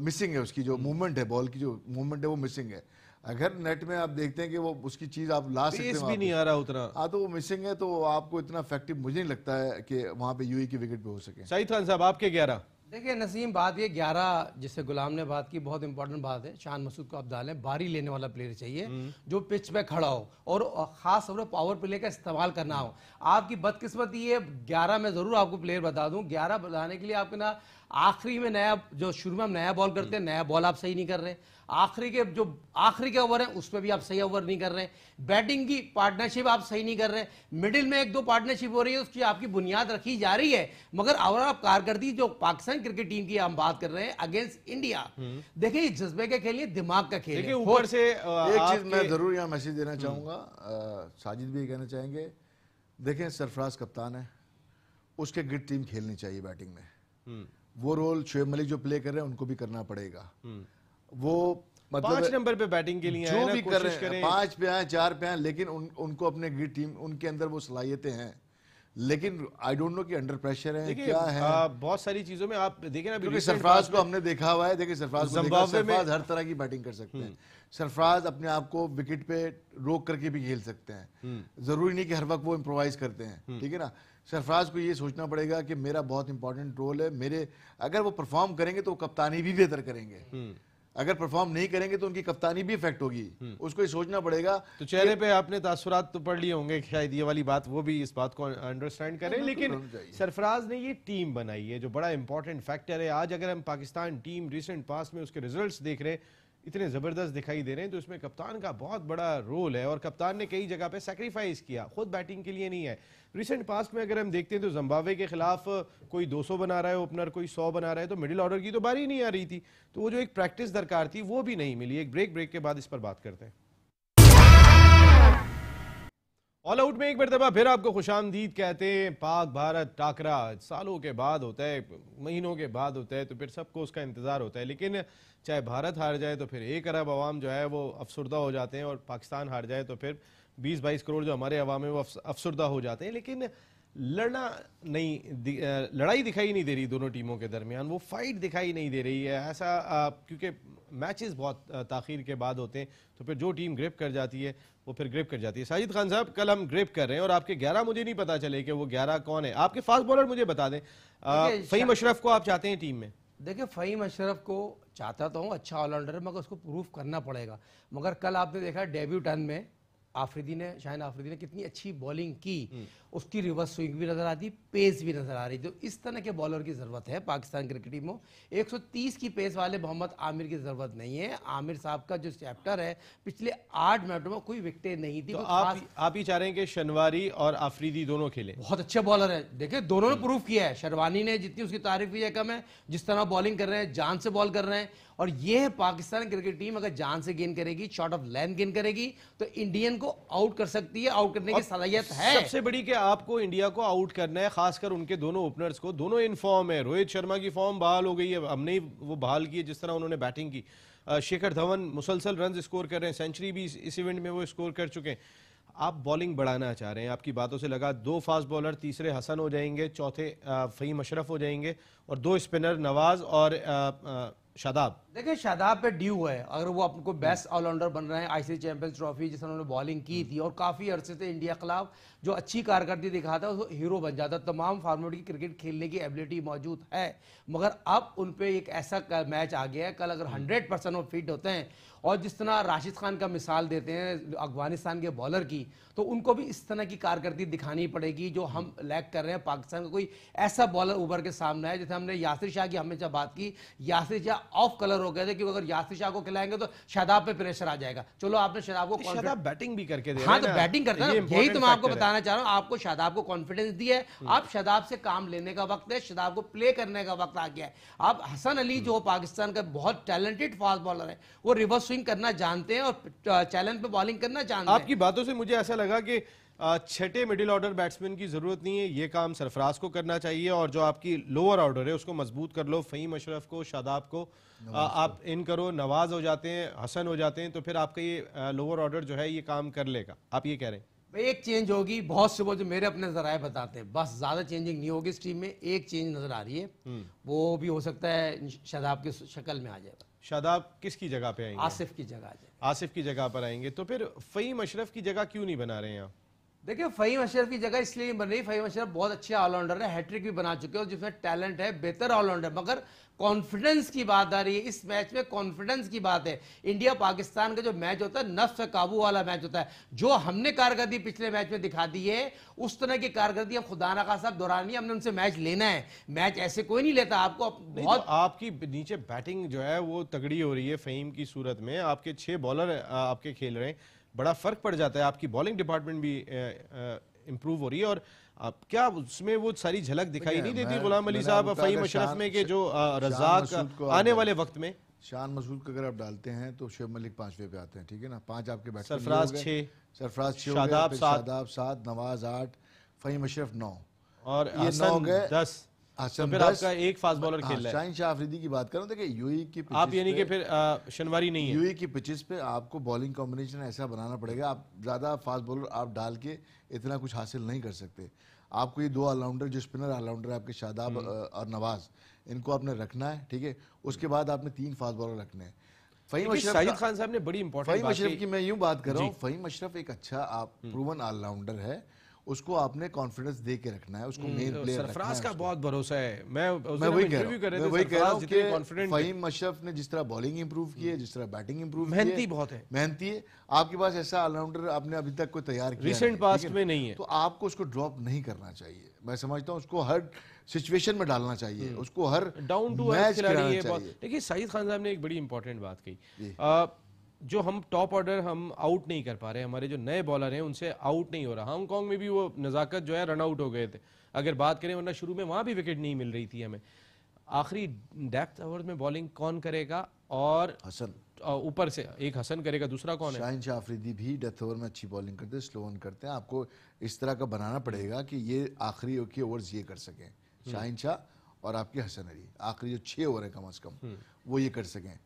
मिसिंग है उसकी जो मूवमेंट है बॉल की जो मूवमेंट है वो मिसिंग है। अगर नेट में आप देखते हैं कि वो उसकी चीज़ आप ला सकते हैं भी नहीं आ रहा उतना। हाँ तो वो मिसिंग है तो आपको इतना इफ़ेक्टिव मुझे नहीं लगता है कि वहाँ पे यूई की विकेट पे हो सके। शाहिद खान साहब आपके ग्यारह? देखिए नसीम बात ये ग्यारह जिससे गुलाम ने बात की बहुत इंपॉर्टेंट बात है। शान मसूद को आप डालें बारी लेने वाला प्लेयर चाहिए जो पिच पे खड़ा हो और खास तौर पर पावर प्ले का इस्तेमाल करना हो। आपकी बदकिस्मती ये ग्यारह में ज़रूर आपको प्लेयर बता दूँ ग्यारह बताने के लिए आपके ना आखिरी में नया जो शुरू में हम नया बॉल करते हैं नया बॉल आप सही नहीं कर रहे। आखिरी के जो आखिरी के ओवर है उसमें भी आप सही ओवर नहीं कर रहे बैटिंग की पार्टनरशिप आप सही नहीं कर रहे मिडिल में एक दो पार्टनरशिप हो रही है उसकी आपकी बुनियाद रखी जा रही है। मगर अगर आप कारकर्दगी जो पाकिस्तान क्रिकेट टीम की हम बात कर रहे हैं अगेंस्ट इंडिया देखिए ये जज्बे का खेल ये दिमाग का खेल है। ऊपर से एक चीज़ मैं ज़रूर यहाँ मैसेज देना चाहूँगा। साजिद भी कहना चाहेंगे देखें सरफराज कप्तान है उसके गिट टीम खेलनी चाहिए बैटिंग में। हम्म, वो रोल शुएब मलिक जो प्ले कर रहे हैं उनको भी करना पड़ेगा। वो पाँच मतलब नंबर पे बैटिंग के लिए जो भी कर रहे हैं पाँच पे आए चार पे आए लेकिन उन, उनको अपने टीम उनके अंदर वो सलाहियतें हैं। लेकिन आई डोंट नो कि अंडर प्रेशर है क्या है। अ, बहुत सारी चीज़ों में आप देखिए ना क्योंकि सरफराज को हमने देखा हुआ है देखिए सरफराज को में- सरफराज हर तरह की बैटिंग कर सकते हैं। सरफराज अपने आप को विकेट पे रोक करके भी खेल सकते हैं। ज़रूरी नहीं कि हर वक्त वो इम्प्रोवाइज करते हैं ठीक है ना? सरफराज को ये सोचना पड़ेगा कि मेरा बहुत इंपॉर्टेंट रोल है मेरे अगर वो परफॉर्म करेंगे तो वो कप्तानी भी बेहतर करेंगे। अगर परफॉर्म नहीं करेंगे तो उनकी कप्तानी भी इफ़ेक्ट होगी। उसको ये सोचना पड़ेगा तो चेहरे पे आपने तासुरात तो पढ़ लिए होंगे शायद ये वाली बात वो भी इस बात को अंडरस्टैंड करें लेकिन सरफराज ने ये टीम बनाई है जो बड़ा इंपॉर्टेंट फैक्टर है। आज अगर हम पाकिस्तान टीम रिसेंट पास में उसके रिज़ल्ट देख रहे हैं इतने ज़बरदस्त दिखाई दे रहे हैं तो इसमें कप्तान का बहुत बड़ा रोल है। और कप्तान ने कई जगह पे सेक्रीफाइस किया खुद बैटिंग के लिए नहीं है। रिसेंट पास्ट में अगर हम देखते हैं तो जिम्बाब्वे के खिलाफ कोई 200 बना रहा है ओपनर कोई 100 बना रहा है तो मिडिल ऑर्डर की तो बारी नहीं आ रही थी। तो वो जो एक प्रैक्टिस दरकार थी, वो भी नहीं मिली। एक ब्रेक ब्रेक के बाद इस पर बात करते हैं। ऑल आउट में एक मरतबा फिर आपको खुश आमदीद कहते हैं, पाक भारत टाकरा। सालों के बाद होता है, महीनों के बाद होता है तो फिर सबको उसका इंतज़ार होता है। लेकिन चाहे भारत हार जाए तो फिर एक अरब आवाम जो है, वो अफसरदा हो जाते हैं और पाकिस्तान हार जाए तो फिर 20-22 करोड़ जो हमारे अवाम है वो अफस- अफसरदा हो जाते हैं लेकिन लड़ना नहीं दि- लड़ाई दिखाई नहीं दे रही दोनों टीमों के दरमियान वो फाइट दिखाई नहीं दे रही है। ऐसा क्योंकि मैचेस बहुत ताखिर के बाद होते हैं तो फिर जो टीम ग्रिप कर जाती है वो फिर ग्रिप कर जाती है। साजिद खान साहब कल हम ग्रिप कर रहे हैं और आपके 11 मुझे नहीं पता चले कि वो 11 कौन है। आपके फास्ट बॉलर मुझे बता दें। फहीम अशरफ को आप चाहते हैं टीम में? देखिए फ़हीम अशरफ को चाहता तो हूँ अच्छा ऑलराउंडर है मगर उसको प्रूफ करना पड़ेगा। मगर कल आपने देखा डेब्यू टर्न में आफरीदी ने शाहिन आफरीदी ने कितनी अच्छी बॉलिंग की। उसकी रिवर्स स्विंग भी नज़र आती पेस भी नज़र आ रही। तो इस तरह के बॉलर की ज़रूरत है पाकिस्तान क्रिकेट टीम। को 130 की पेस वाले मोहम्मद आमिर की ज़रूरत नहीं है। आमिर साहब का जो चैप्टर है पिछले आठ मिनटों में कोई विकटें नहीं थी। तो आप आप ही चाह रहे हैं कि शनवारी और आफरीदी दोनों खेले? बहुत अच्छे बॉलर है। देखिए दोनों ने प्रूव किया है। शर्वानी ने जितनी उसकी तारीफ़ की है कम है। जिस तरह बॉलिंग कर रहे हैं जान से बॉल कर रहे हैं। और ये है पाकिस्तान क्रिकेट टीम अगर जान से गेन करेगी शॉर्ट ऑफ़ लेंथ गेन करेगी तो इंडियन को आउट कर सकती है आउट करने की सलाहियत है। सबसे बड़ी कि आपको इंडिया को आउट करना है खासकर उनके दोनों ओपनर्स को। दोनों इन फॉर्म है। रोहित शर्मा की फॉर्म बहाल हो गई है हमने ही वो बहाल की है जिस तरह उन्होंने बैटिंग की। शेखर धवन मुसलसल रन स्कोर कर रहे हैं। सेंचुरी भी इस, इवेंट में वो स्कोर कर चुके हैं। आप बॉलिंग बढ़ाना चाह रहे हैं आपकी बातों से लगा दो फास्ट बॉलर तीसरे हसन हो जाएँगे चौथे फ़हीम अशरफ हो जाएँगे और दो स्पिनर नवाज़ और अ, अ, शादाब। देखिए, शादाब पे ड्यू है। अगर वो आपको बेस्ट ऑलराउंडर बन रहे हैं आईसीसी चैंपियंस ट्रॉफी जिसने उन्होंने बॉलिंग की थी और काफ़ी अरसे से इंडिया खिलाफ जो अच्छी कारकर्दगी दिखाता है, वो हीरो बन जाता तमाम फार्मेट की क्रिकेट खेलने की एबिलिटी मौजूद है। मगर अब उन पर एक ऐसा मैच आ गया है। कल अगर हंड्रेड परसेंट वो फिट होते हैं और जिस तरह राशिद खान का मिसाल देते हैं अफ़गानिस्तान के बॉलर की तो उनको भी इस तरह की कारकर्दगी दिखानी पड़ेगी जो हम लैक कर रहे हैं। पाकिस्तान का कोई ऐसा बॉलर उभर के सामने है जैसे हमने यासिर शाह की हमेशा बात की यासिर शाह ऑफ़ कलर हो गए थे क्योंकि अगर यासिर शाह को खिलाएँगे तो शादाब पे प्रेशर आ जाएगा। चलो आपने शादाब को शादाब बैटिंग भी करके दे हाँ तो बैटिंग करता है यही तो मैं आपको बताना चाह रहा हूँ आपको शादाब को कॉन्फिडेंस दिया है। आप शादाब से काम लेने का वक्त है शादाब को प्ले करने का वक्त आ गया है। आप हसन अली जो पाकिस्तान का बहुत टैलेंटेड फास्ट बॉलर है वो रिवर्स स्विंग करना जानते हैं और चैलेंज पे बॉलिंग करना जानते हैं। आपकी बातों से मुझे ऐसा लगा कि छठे मिडिल ऑर्डर बैट्समैन की ज़रूरत नहीं है ये काम सरफराज को करना चाहिए और जो आपकी लोअर ऑर्डर है उसको मज़बूत कर लो फ़हीम अशरफ को शादाब को। अ, आप इन करो नवाज़ हो जाते हैं हसन हो जाते हैं तो फिर आपका ये लोअर ऑर्डर जो है ये काम कर लेगा। आप ये कह रहे हैं? भाई एक चेंज होगी बहुत से वो जो मेरे अपने जराए बताते हैं बस ज़्यादा चेंजिंग नहीं होगी इस टीम में एक चेंज नज़र आ रही है वो भी हो सकता है शादाब की शक्ल में आ जाएगा शादाब किसकी जगह पे आएँगे? आसिफ की जगह आसिफ की जगह पर आएँगे। तो फिर फ़हीम अशरफ की जगह क्यों नहीं बना रहे हैं आप? देखिए फ़हीम अशरफ की जगह इसलिए नहीं बन रही। फ़हीम अशरफ बहुत अच्छे ऑलराउंडर है हैट्रिक भी बना चुके हैं और जिसमें टैलेंट है बेहतर ऑलराउंडर मगर कॉन्फिडेंस की बात आ रही है। इस मैच में कॉन्फिडेंस की बात है। इंडिया पाकिस्तान का जो मैच होता है नफ्स काबू वाला मैच होता है। जो हमने कारकर्दगी पिछले मैच में दिखा दी है उस तरह की कारकर्दगी हम खुदा ना खासा दोहरानी हमने उनसे मैच लेना है। मैच ऐसे कोई नहीं लेता। आपको बहुत तो आपकी नीचे बैटिंग जो है वो तगड़ी हो रही है फ़हीम की सूरत में। आपके छह बॉलर आपके खेल रहे हैं। बड़ा फ़र्क पड़ जाता है। आपकी बॉलिंग डिपार्टमेंट भी इम्प्रूव हो रही है और आप क्या उसमें वो सारी झलक दिखाई नहीं देती गुलाम अली साहब फ़हीम अशरफ में के जो रज़ाक आने वाले वक्त में। शान मसूद को अगर आप डालते हैं तो शेब मलिक पांचवे पे आते हैं ठीक है ना? पाँच आपके बैठे सरफराज छे। सरफराज छे शादाब सात। शादाब सात नवाज़ आठ फ़हीम अशरफ नौ। और ये नौ गए। दस। तो फिर आपका एक फास्ट बॉलर हाँ, खेल रहा है। शाहीन शाह अफरीदी की बात करूँ देखिए यूई की आप यानी कि फिर शनवारी नहीं है। यूई की पिचेस पे आपको बॉलिंग कॉम्बिनेशन ऐसा बनाना पड़ेगा। आप ज़्यादा फास्ट बॉलर आप डाल के इतना कुछ हासिल नहीं कर सकते। आपको ये दो ऑलराउंडर जो स्पिनर ऑलराउंडर है आपके शादाब हम्म। और नवाज़ इनको आपने रखना है ठीक है? उसके बाद आपने तीन फास्ट बॉलर रखने हैं। फ़हीम अशरफ शाहिद खान साहब ने बड़ी इंपॉर्टेंट फ़हीम अशरफ की मैं यूँ बात कर रहा हूँ फ़हीम अशरफ एक अच्छा आप प्रूवन ऑलराउंडर है। उसको आपने कॉन्फिडेंस दे के रखना है उसको मेन तो प्लेयर सरफराज का बहुत भरोसा है। मैं मैं वही कह रहा हूँ वही कह रहा हूँ फ़हीम अशरफ ने जिस तरह बॉलिंग इंप्रूव की है जिस तरह बैटिंग इंप्रूव मेहनती बहुत है। मेहनती है। आपके पास ऐसा ऑलराउंडर आपने अभी तक कोई तैयार किया रिसेंट ठीक में नहीं है। तो आपको उसको ड्रॉप नहीं करना चाहिए। मैं समझता हूँ उसको हर सिचुएशन में डालना चाहिए। उसको हर डाउन टू मैच खिलाड़ी है देखिए सईद खान साहब ने एक बड़ी इंपॉर्टेंट बात कही। जी। हम टॉप ऑर्डर हम आउट नहीं कर पा रहे हमारे जो नए बॉलर हैं उनसे आउट नहीं हो रहा। हांगकांग में भी वो नज़ाकत जो है रन आउट हो गए थे। अगर बात करें वरना शुरू में वहाँ भी विकेट नहीं मिल रही थी हमें। आखिरी डेप्थ ओवर में बॉलिंग कौन करेगा? और हसन। ऊपर से एक हसन करेगा दूसरा कौन है? शाहिन शाह अफरीदी भी डेथ ओवर में अच्छी बॉलिंग करते हैं स्लो ऑन करते हैं। आपको इस तरह का बनाना पड़ेगा कि ये आखिरी के ओवर्स ये कर सकें। शाहिन शाह और आपके हसन अली। आखिरी जो छः ओवर है कम अज कम वो ये कर सकें।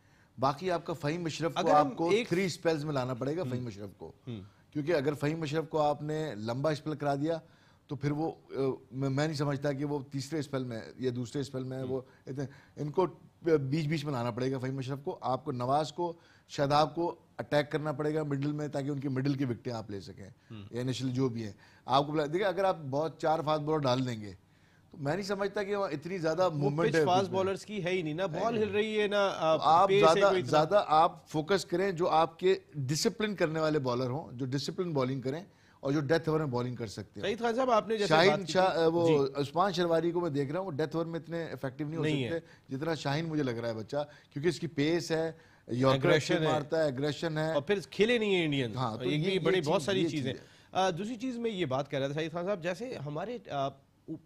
बाकी आपका फ़हीम अशरफ को आपको एक- थ्री स्पेल्स में लाना पड़ेगा फ़हीम अशरफ को। क्योंकि अगर फ़हीम अशरफ को आपने लंबा स्पेल करा दिया तो फिर वो मैं नहीं समझता कि वो तीसरे स्पेल में या दूसरे स्पेल में वो इतने इनको बीच बीच में लाना पड़ेगा फ़हीम अशरफ को। आपको नवाज़ को शादाब को अटैक करना पड़ेगा मिडिल में ताकि उनकी मिडिल की विकटें आप ले सकें या इनिशियली जो भी है। आपको देखिए अगर आप बहुत चार फास्ट बॉलर डाल देंगे मैं नहीं समझता कि इतनी ज़्यादा मूवमेंट है फास्ट बॉलर्स की है ही नहीं ना। बॉल हिल रही है ना तो अ, आप ज़्यादा ज़्यादा आप फोकस करें जो आपके डिसिप्लिन करने वाले बॉलर हों जो डिसिप्लिन बॉलिंग करें और जो डेथ ओवर में बॉलिंग कर सकते हैं। खान साहब आपने जैसे शाहीन शाह वो उस्मान शरवारी को मैं देख रहा हूँ वो डेथ ओवर में इतने इफ़ेक्टिव नहीं हो नहीं सकते जितना शाहीन मुझे लग रहा है बच्चा क्योंकि इसकी पेस है है। मारता है एग्रेशन है। और फिर खेले नहीं है इंडियन हाँ, तो ये- बड़ी बहुत सारी चीज़ें। दूसरी चीज़ में ये बात कर रहा था शाहिद खान साहब जैसे हमारे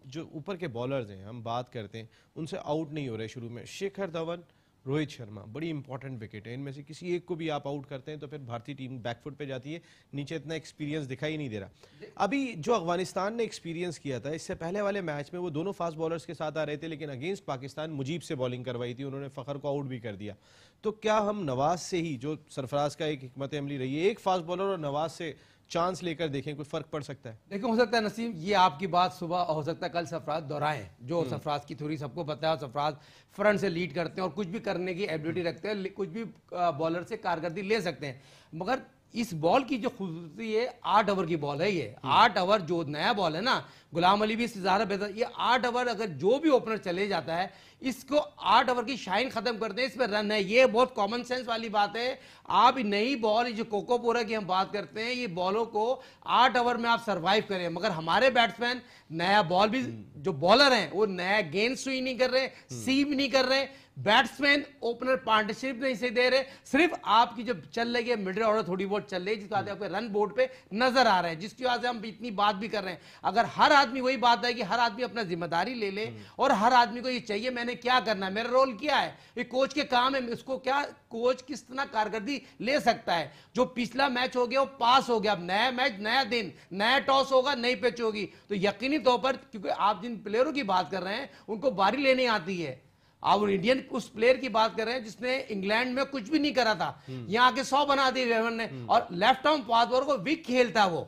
जो ऊपर के बॉलर्स हैं, हम बात करते हैं, उनसे आउट नहीं हो रहे शुरू में। शेखर धवन, रोहित शर्मा, बड़ी इंपॉर्टेंट विकेट है। इनमें से किसी एक को भी आप आउट करते हैं तो फिर भारतीय टीम बैकफुट पे जाती है। नीचे इतना एक्सपीरियंस दिखाई नहीं दे रहा। अभी जो अफ़गानिस्तान ने एक्सपीरियंस किया था, इससे पहले वाले मैच में वो दोनों फास्ट बॉलर्स के साथ आ रहे थे, लेकिन अगेंस्ट पाकिस्तान मुजीब से बॉलिंग करवाई थी, उन्होंने फ़खर को आउट भी कर दिया। तो क्या हम नवाज़ से ही, जो सरफराज का एक हमत अमली रही है, एक फास्ट बॉलर और नवाज़ से चांस लेकर देखें कोई फ़र्क पड़ सकता है। देखो हो सकता है नसीम ये आपकी बात सुबह हो सकता है कल सफराज दोहराएँ। जो सफराज की थोड़ी सबको पता है सफराज फ्रंट से लीड करते हैं और कुछ भी करने की एबिलिटी रखते हैं कुछ भी बॉलर से कारकर्दगी ले सकते हैं। मगर इस बॉल की जो खूबसूरती है आठ ओवर की बॉल है ये। आठ ओवर जो नया बॉल है ना गुलाम अली भी ज़्यादा बेहतर। ये आठ ओवर अगर जो भी ओपनर चले जाता है इसको आठ ओवर की शाइन खत्म करते हैं इसमें रन है। ये बहुत कॉमन सेंस वाली बात है। आप नई बॉल जो कोकोपोरा की हम बात करते हैं ये बॉलों को आठ ओवर में आप सर्वाइव करें। मगर हमारे बैट्समैन नया बॉल भी जो बॉलर हैं वो नया गेंद सुई नहीं कर रहे सीम नहीं कर रहे। बैट्समैन ओपनर पार्टनरशिप नहीं से दे रहे। सिर्फ़ आपकी जो चल रही है मिडिल ऑर्डर थोड़ी बहुत चल रही है जिसकी से आपके रन बोर्ड पे नज़र आ रहे हैं जिसकी वजह से हम इतनी बात भी कर रहे हैं। अगर हर आदमी वही बात है कि हर आदमी अपना ज़िम्मेदारी ले ले और हर आदमी को ये चाहिए मैंने क्या करना है? मेरा रोल क्या है? ये कोच के काम है उसको क्या कोच किस तरह कारकर्दगी ले सकता है? जो पिछला मैच हो गया वो पास हो गया। अब नया मैच नया दिन नया टॉस होगा नई पिच होगी। तो यकीनी तौर पर क्योंकि आप जिन प्लेयरों की बात कर रहे हैं उनको बारी लेने आती है। आप इंडियन उस प्लेयर की बात कर रहे हैं जिसने इंग्लैंड में कुछ भी नहीं करा था। यहाँ आके सौ बना दिए वेवन ने और लेफ़्ट आर्म फास्ट बॉलर को वीक खेलता वो।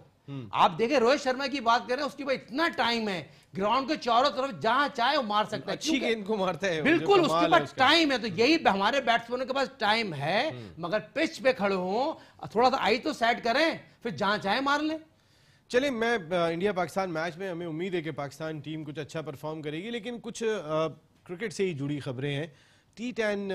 आप देखें रोहित शर्मा की बात करें उसके पास इतना टाइम है ग्राउंड के चारों तरफ़ जहाँ चाहे वो मार सकता है अच्छी गेंद को मारता है बिल्कुल उसके पास टाइम है तो यही हमारे बैट्समैनों के पास टाइम है मगर पिच पे खड़े हो थोड़ा सा आई तो सेट करें फिर जहाँ चाहे मार लें। चलिए मैं इंडिया पाकिस्तान मैच में हमें उम्मीद है कि पाकिस्तान टीम कुछ अच्छा परफॉर्म करेगी लेकिन कुछ क्रिकेट से ही जुड़ी खबरें हैं। टी टेन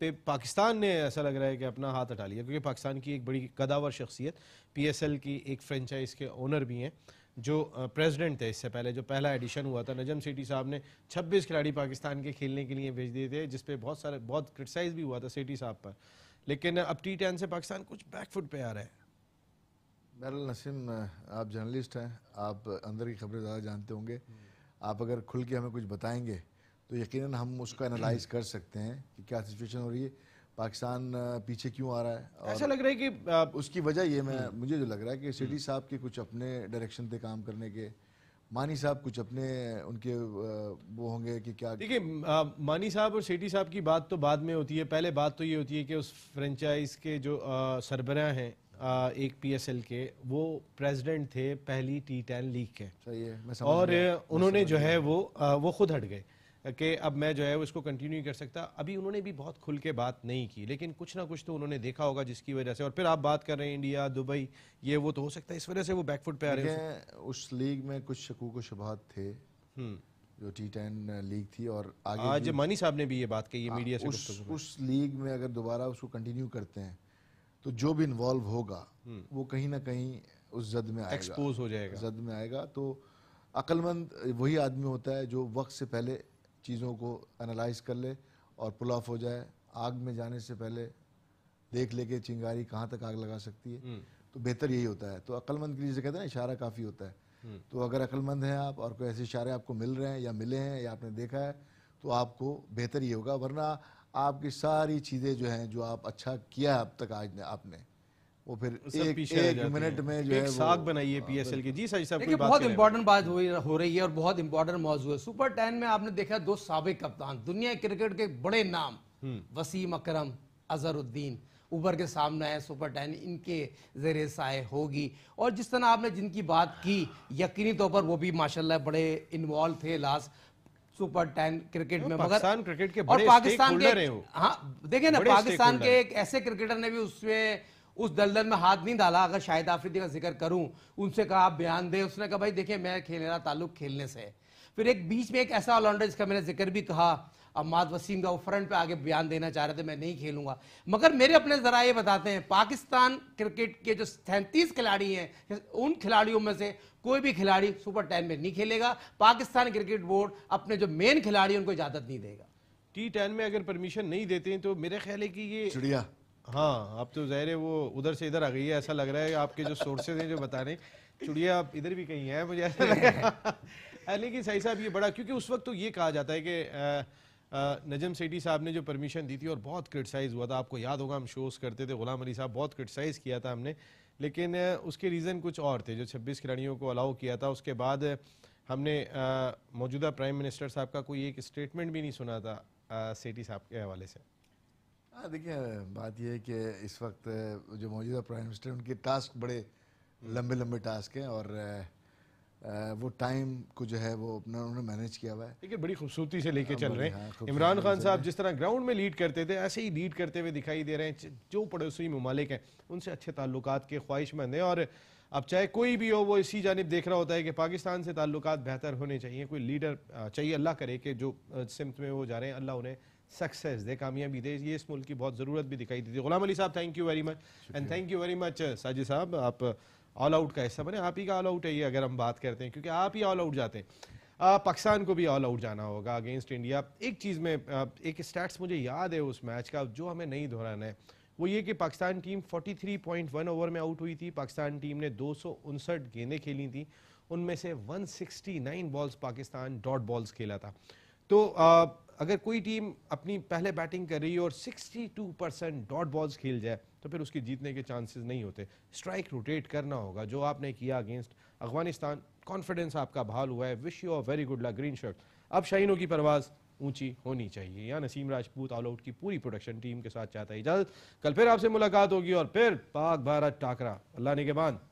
पे पाकिस्तान ने ऐसा लग रहा है कि अपना हाथ हटा लिया क्योंकि पाकिस्तान की एक बड़ी कदावर शख्सियत पीएसएल की एक फ्रेंचाइज के ओनर भी हैं, जो प्रेसिडेंट थे इससे पहले, जो पहला एडिशन हुआ था। नजम सेठी साहब ने 26 खिलाड़ी पाकिस्तान के खेलने के लिए भेज दिए थे जिस पे बहुत सारे, बहुत क्रिटिसाइज भी हुआ था सेठी साहब पर। लेकिन अब टी टेन से पाकिस्तान कुछ बैकफुट पे आ रहा है। बहरहाल नसीम आप जर्नलिस्ट हैं, आप अंदर की खबरें ज़्यादा जानते होंगे। आप अगर खुल के हमें कुछ बताएँगे तो यकीनन हम उसका एनालाइज कर सकते हैं कि क्या सिचुएशन हो रही है। पाकिस्तान पीछे क्यों आ रहा है? ऐसा लग रहा है कि अ, उसकी वजह ये मैं मुझे जो लग रहा है कि सिटी साहब के कुछ अपने डायरेक्शन पे काम करने के मानी साहब कुछ अपने उनके वो होंगे कि क्या देखिए मानी साहब और सेठी साहब की बात तो बाद में होती है। पहले बात तो ये होती है कि उस फ्रेंचाइज के जो सरबराह हैं एक पीएसएल के वो प्रेसिडेंट थे पहली टी टेन लीग के। सही है मैं समझ और। उन्होंने जो है वो वो खुद हट गए। कि अब मैं जो है वो इसको कंटिन्यू कर सकता। अभी उन्होंने भी बहुत खुल के बात नहीं की लेकिन कुछ ना कुछ तो उन्होंने देखा होगा जिसकी वजह से। और फिर आप बात कर रहे हैं इंडिया दुबई ये वो तो हो सकता है। इस वजह से वो बैकफुट पे आ रहे हैं उस लीग में कुछ शकूक व शुबहत थे। हम्म। जो टी टेन लीग थी और आगे आज मानी साहब ने भी ये बात कही है हाँ, मीडिया से उस उस लीग में अगर दोबारा उसको कंटिन्यू करते हैं तो जो भी इन्वॉल्व होगा वो कहीं ना कहीं उस जद में आएगा। एक्सपोज हो जाएगा। जद में आएगा तो अक्लमंद वही आदमी होता है जो वक्त से पहले चीज़ों को एनालाइज कर ले और पुल ऑफ़ हो जाए। आग में जाने से पहले देख ले कि चिंगारी कहाँ तक आग लगा सकती है। तो बेहतर यही होता है। तो अक्लमंद के लिए जिसे कहते हैं ना इशारा काफ़ी होता है। तो अगर अक्लमंद हैं आप और कोई ऐसे इशारे आपको मिल रहे हैं या मिले हैं या आपने देखा है तो आपको बेहतर ये होगा। वरना आपकी सारी चीज़ें जो हैं जो आप अच्छा किया है अब तक आज ने आपने वो फिर एक, एक मिनट में जो एक है वो- साग बनाई है पीएसएल की। जी सही साहब देखिए बहुत इंपॉर्टेंट बात हो रही है और बहुत इंपॉर्टेंट मौजूद है। सुपर टेन में आपने देखा दो सबक कप्तान दुनिया क्रिकेट के बड़े नाम वसीम अकरम अजहरुद्दीन उभर के सामने है सुपर टेन इनके ज़रिए साए होगी। और जिस तरह आपने जिनकी बात की यकीनी तौर पर वो भी माशाल्लाह बड़े इन्वॉल्व थे लास्ट सुपर टेन क्रिकेट में। मगर पाकिस्तान क्रिकेट के बड़े और पाकिस्तान के हाँ देखिए ना पाकिस्तान के एक ऐसे क्रिकेटर ने भी उसमें उस दलदल में हाथ नहीं डाला अगर शाहिद आफरीदी का ज़िक्र करूँ उनसे कहा आप बयान दें। उसने कहा भाई देखिए मैं खेल मेरा ताल्लुक खेलने से है। फिर एक बीच में एक ऐसा ऑलराउंडर जिसका मैंने ज़िक्र भी कहा अम्माद वसीम का वो फ्रंट पे आगे बयान देना चाह रहे थे मैं नहीं खेलूँगा। मगर मेरे अपने जरा ये बताते हैं पाकिस्तान क्रिकेट के जो सैंतीस खिलाड़ी हैं उन खिलाड़ियों में से कोई भी खिलाड़ी सुपर टेन में नहीं खेलेगा। पाकिस्तान क्रिकेट बोर्ड अपने जो मेन खिलाड़ी उनको इजाज़त नहीं देगा। टी टेन में अगर परमिशन नहीं देते हैं तो मेरे ख्याल है कि ये चिड़िया। हाँ अब तो ज़ाहिर है वो उधर से इधर आ गई है, ऐसा लग रहा है आपके जो सोर्सेज हैं, जो बता रहे हैं। चुड़िया आप इधर भी कहीं है, मुझे ऐसा लग रहा है। लेकिन सही साहब, ये बड़ा, क्योंकि उस वक्त तो ये कहा जाता है कि नजम सेठी साहब ने जो परमिशन दी थी और बहुत क्रिटिसाइज हुआ था। आपको याद होगा, हम शोज़ करते थे, गुलाम अली साहब बहुत क्रिटिसाइज किया था हमने। लेकिन उसके रीज़न कुछ और थे, जो 26 खिलाड़ियों को अलाउ किया था। उसके बाद हमने मौजूदा प्राइम मिनिस्टर साहब का कोई एक स्टेटमेंट भी नहीं सुना था सेठी साहब के हवाले से। हाँ देखिए बात यह है कि इस वक्त जो मौजूदा प्राइम मिनिस्टर उनके टास्क बड़े लंबे लंबे टास्क हैं और वो टाइम को जो है वो अपना उन्होंने मैनेज किया हुआ है। लेकिन बड़ी खूबसूरती से लेके चल रहे हाँ, हैं इमरान खान साहब जिस तरह ग्राउंड में लीड करते थे ऐसे ही लीड करते हुए दिखाई दे रहे हैं। जो पड़ोसी ममालिक हैं उनसे अच्छे ताल्लुकात के ख्वाहिशमंद हैं और अब चाहे कोई भी हो वो इसी जानब देख रहा होता है कि पाकिस्तान से ताल्लुक बेहतर होने चाहिए। कोई लीडर चाहिए अल्लाह करे कि जो सिमत में वो जा रहे हैं अल्लाह उन्हें सक्सेस दे कामयाबी दे ये इस मुल्क की बहुत ज़रूरत भी दिखाई दी थी गुलाम अली साहब thank you very much and thank you very much Sajid साहब आप ऑल आउट का हिस्सा बने आप ही का ऑल आउट है ये अगर हम बात करते हैं क्योंकि आप ही ऑल आउट जाते हैं पाकिस्तान को भी ऑल आउट जाना होगा अगेंस्ट इंडिया एक चीज़ में एक स्टैट्स मुझे याद है उस मैच का जो हमें नहीं दोहराना है वो ये कि पाकिस्तान टीम 43.1 ओवर में आउट हुई थी पाकिस्तान टीम ने दो गेंदें खेली थी. उनमें से 169 बॉल्स पाकिस्तान डॉट बॉल्स खेला था. तो आ, अगर कोई टीम अपनी पहले बैटिंग कर रही है और 62 परसेंट डॉट बॉल्स खेल जाए तो फिर उसकी जीतने के चांसेस नहीं होते। स्ट्राइक रोटेट करना होगा, जो आपने किया अगेंस्ट अफ़गानिस्तान कॉन्फिडेंस आपका बहाल हुआ है। Wish you a very good luck green shirt अब शाहीनों की परवाज़ ऊँची होनी चाहिए। या नसीम राजपूत ऑल आउट की पूरी प्रोडक्शन टीम के साथ चाहता है इजाज़त। कल फिर आपसे मुलाकात होगी और फिर पाक भारत टाकरा। अल्लाह ने के बाद।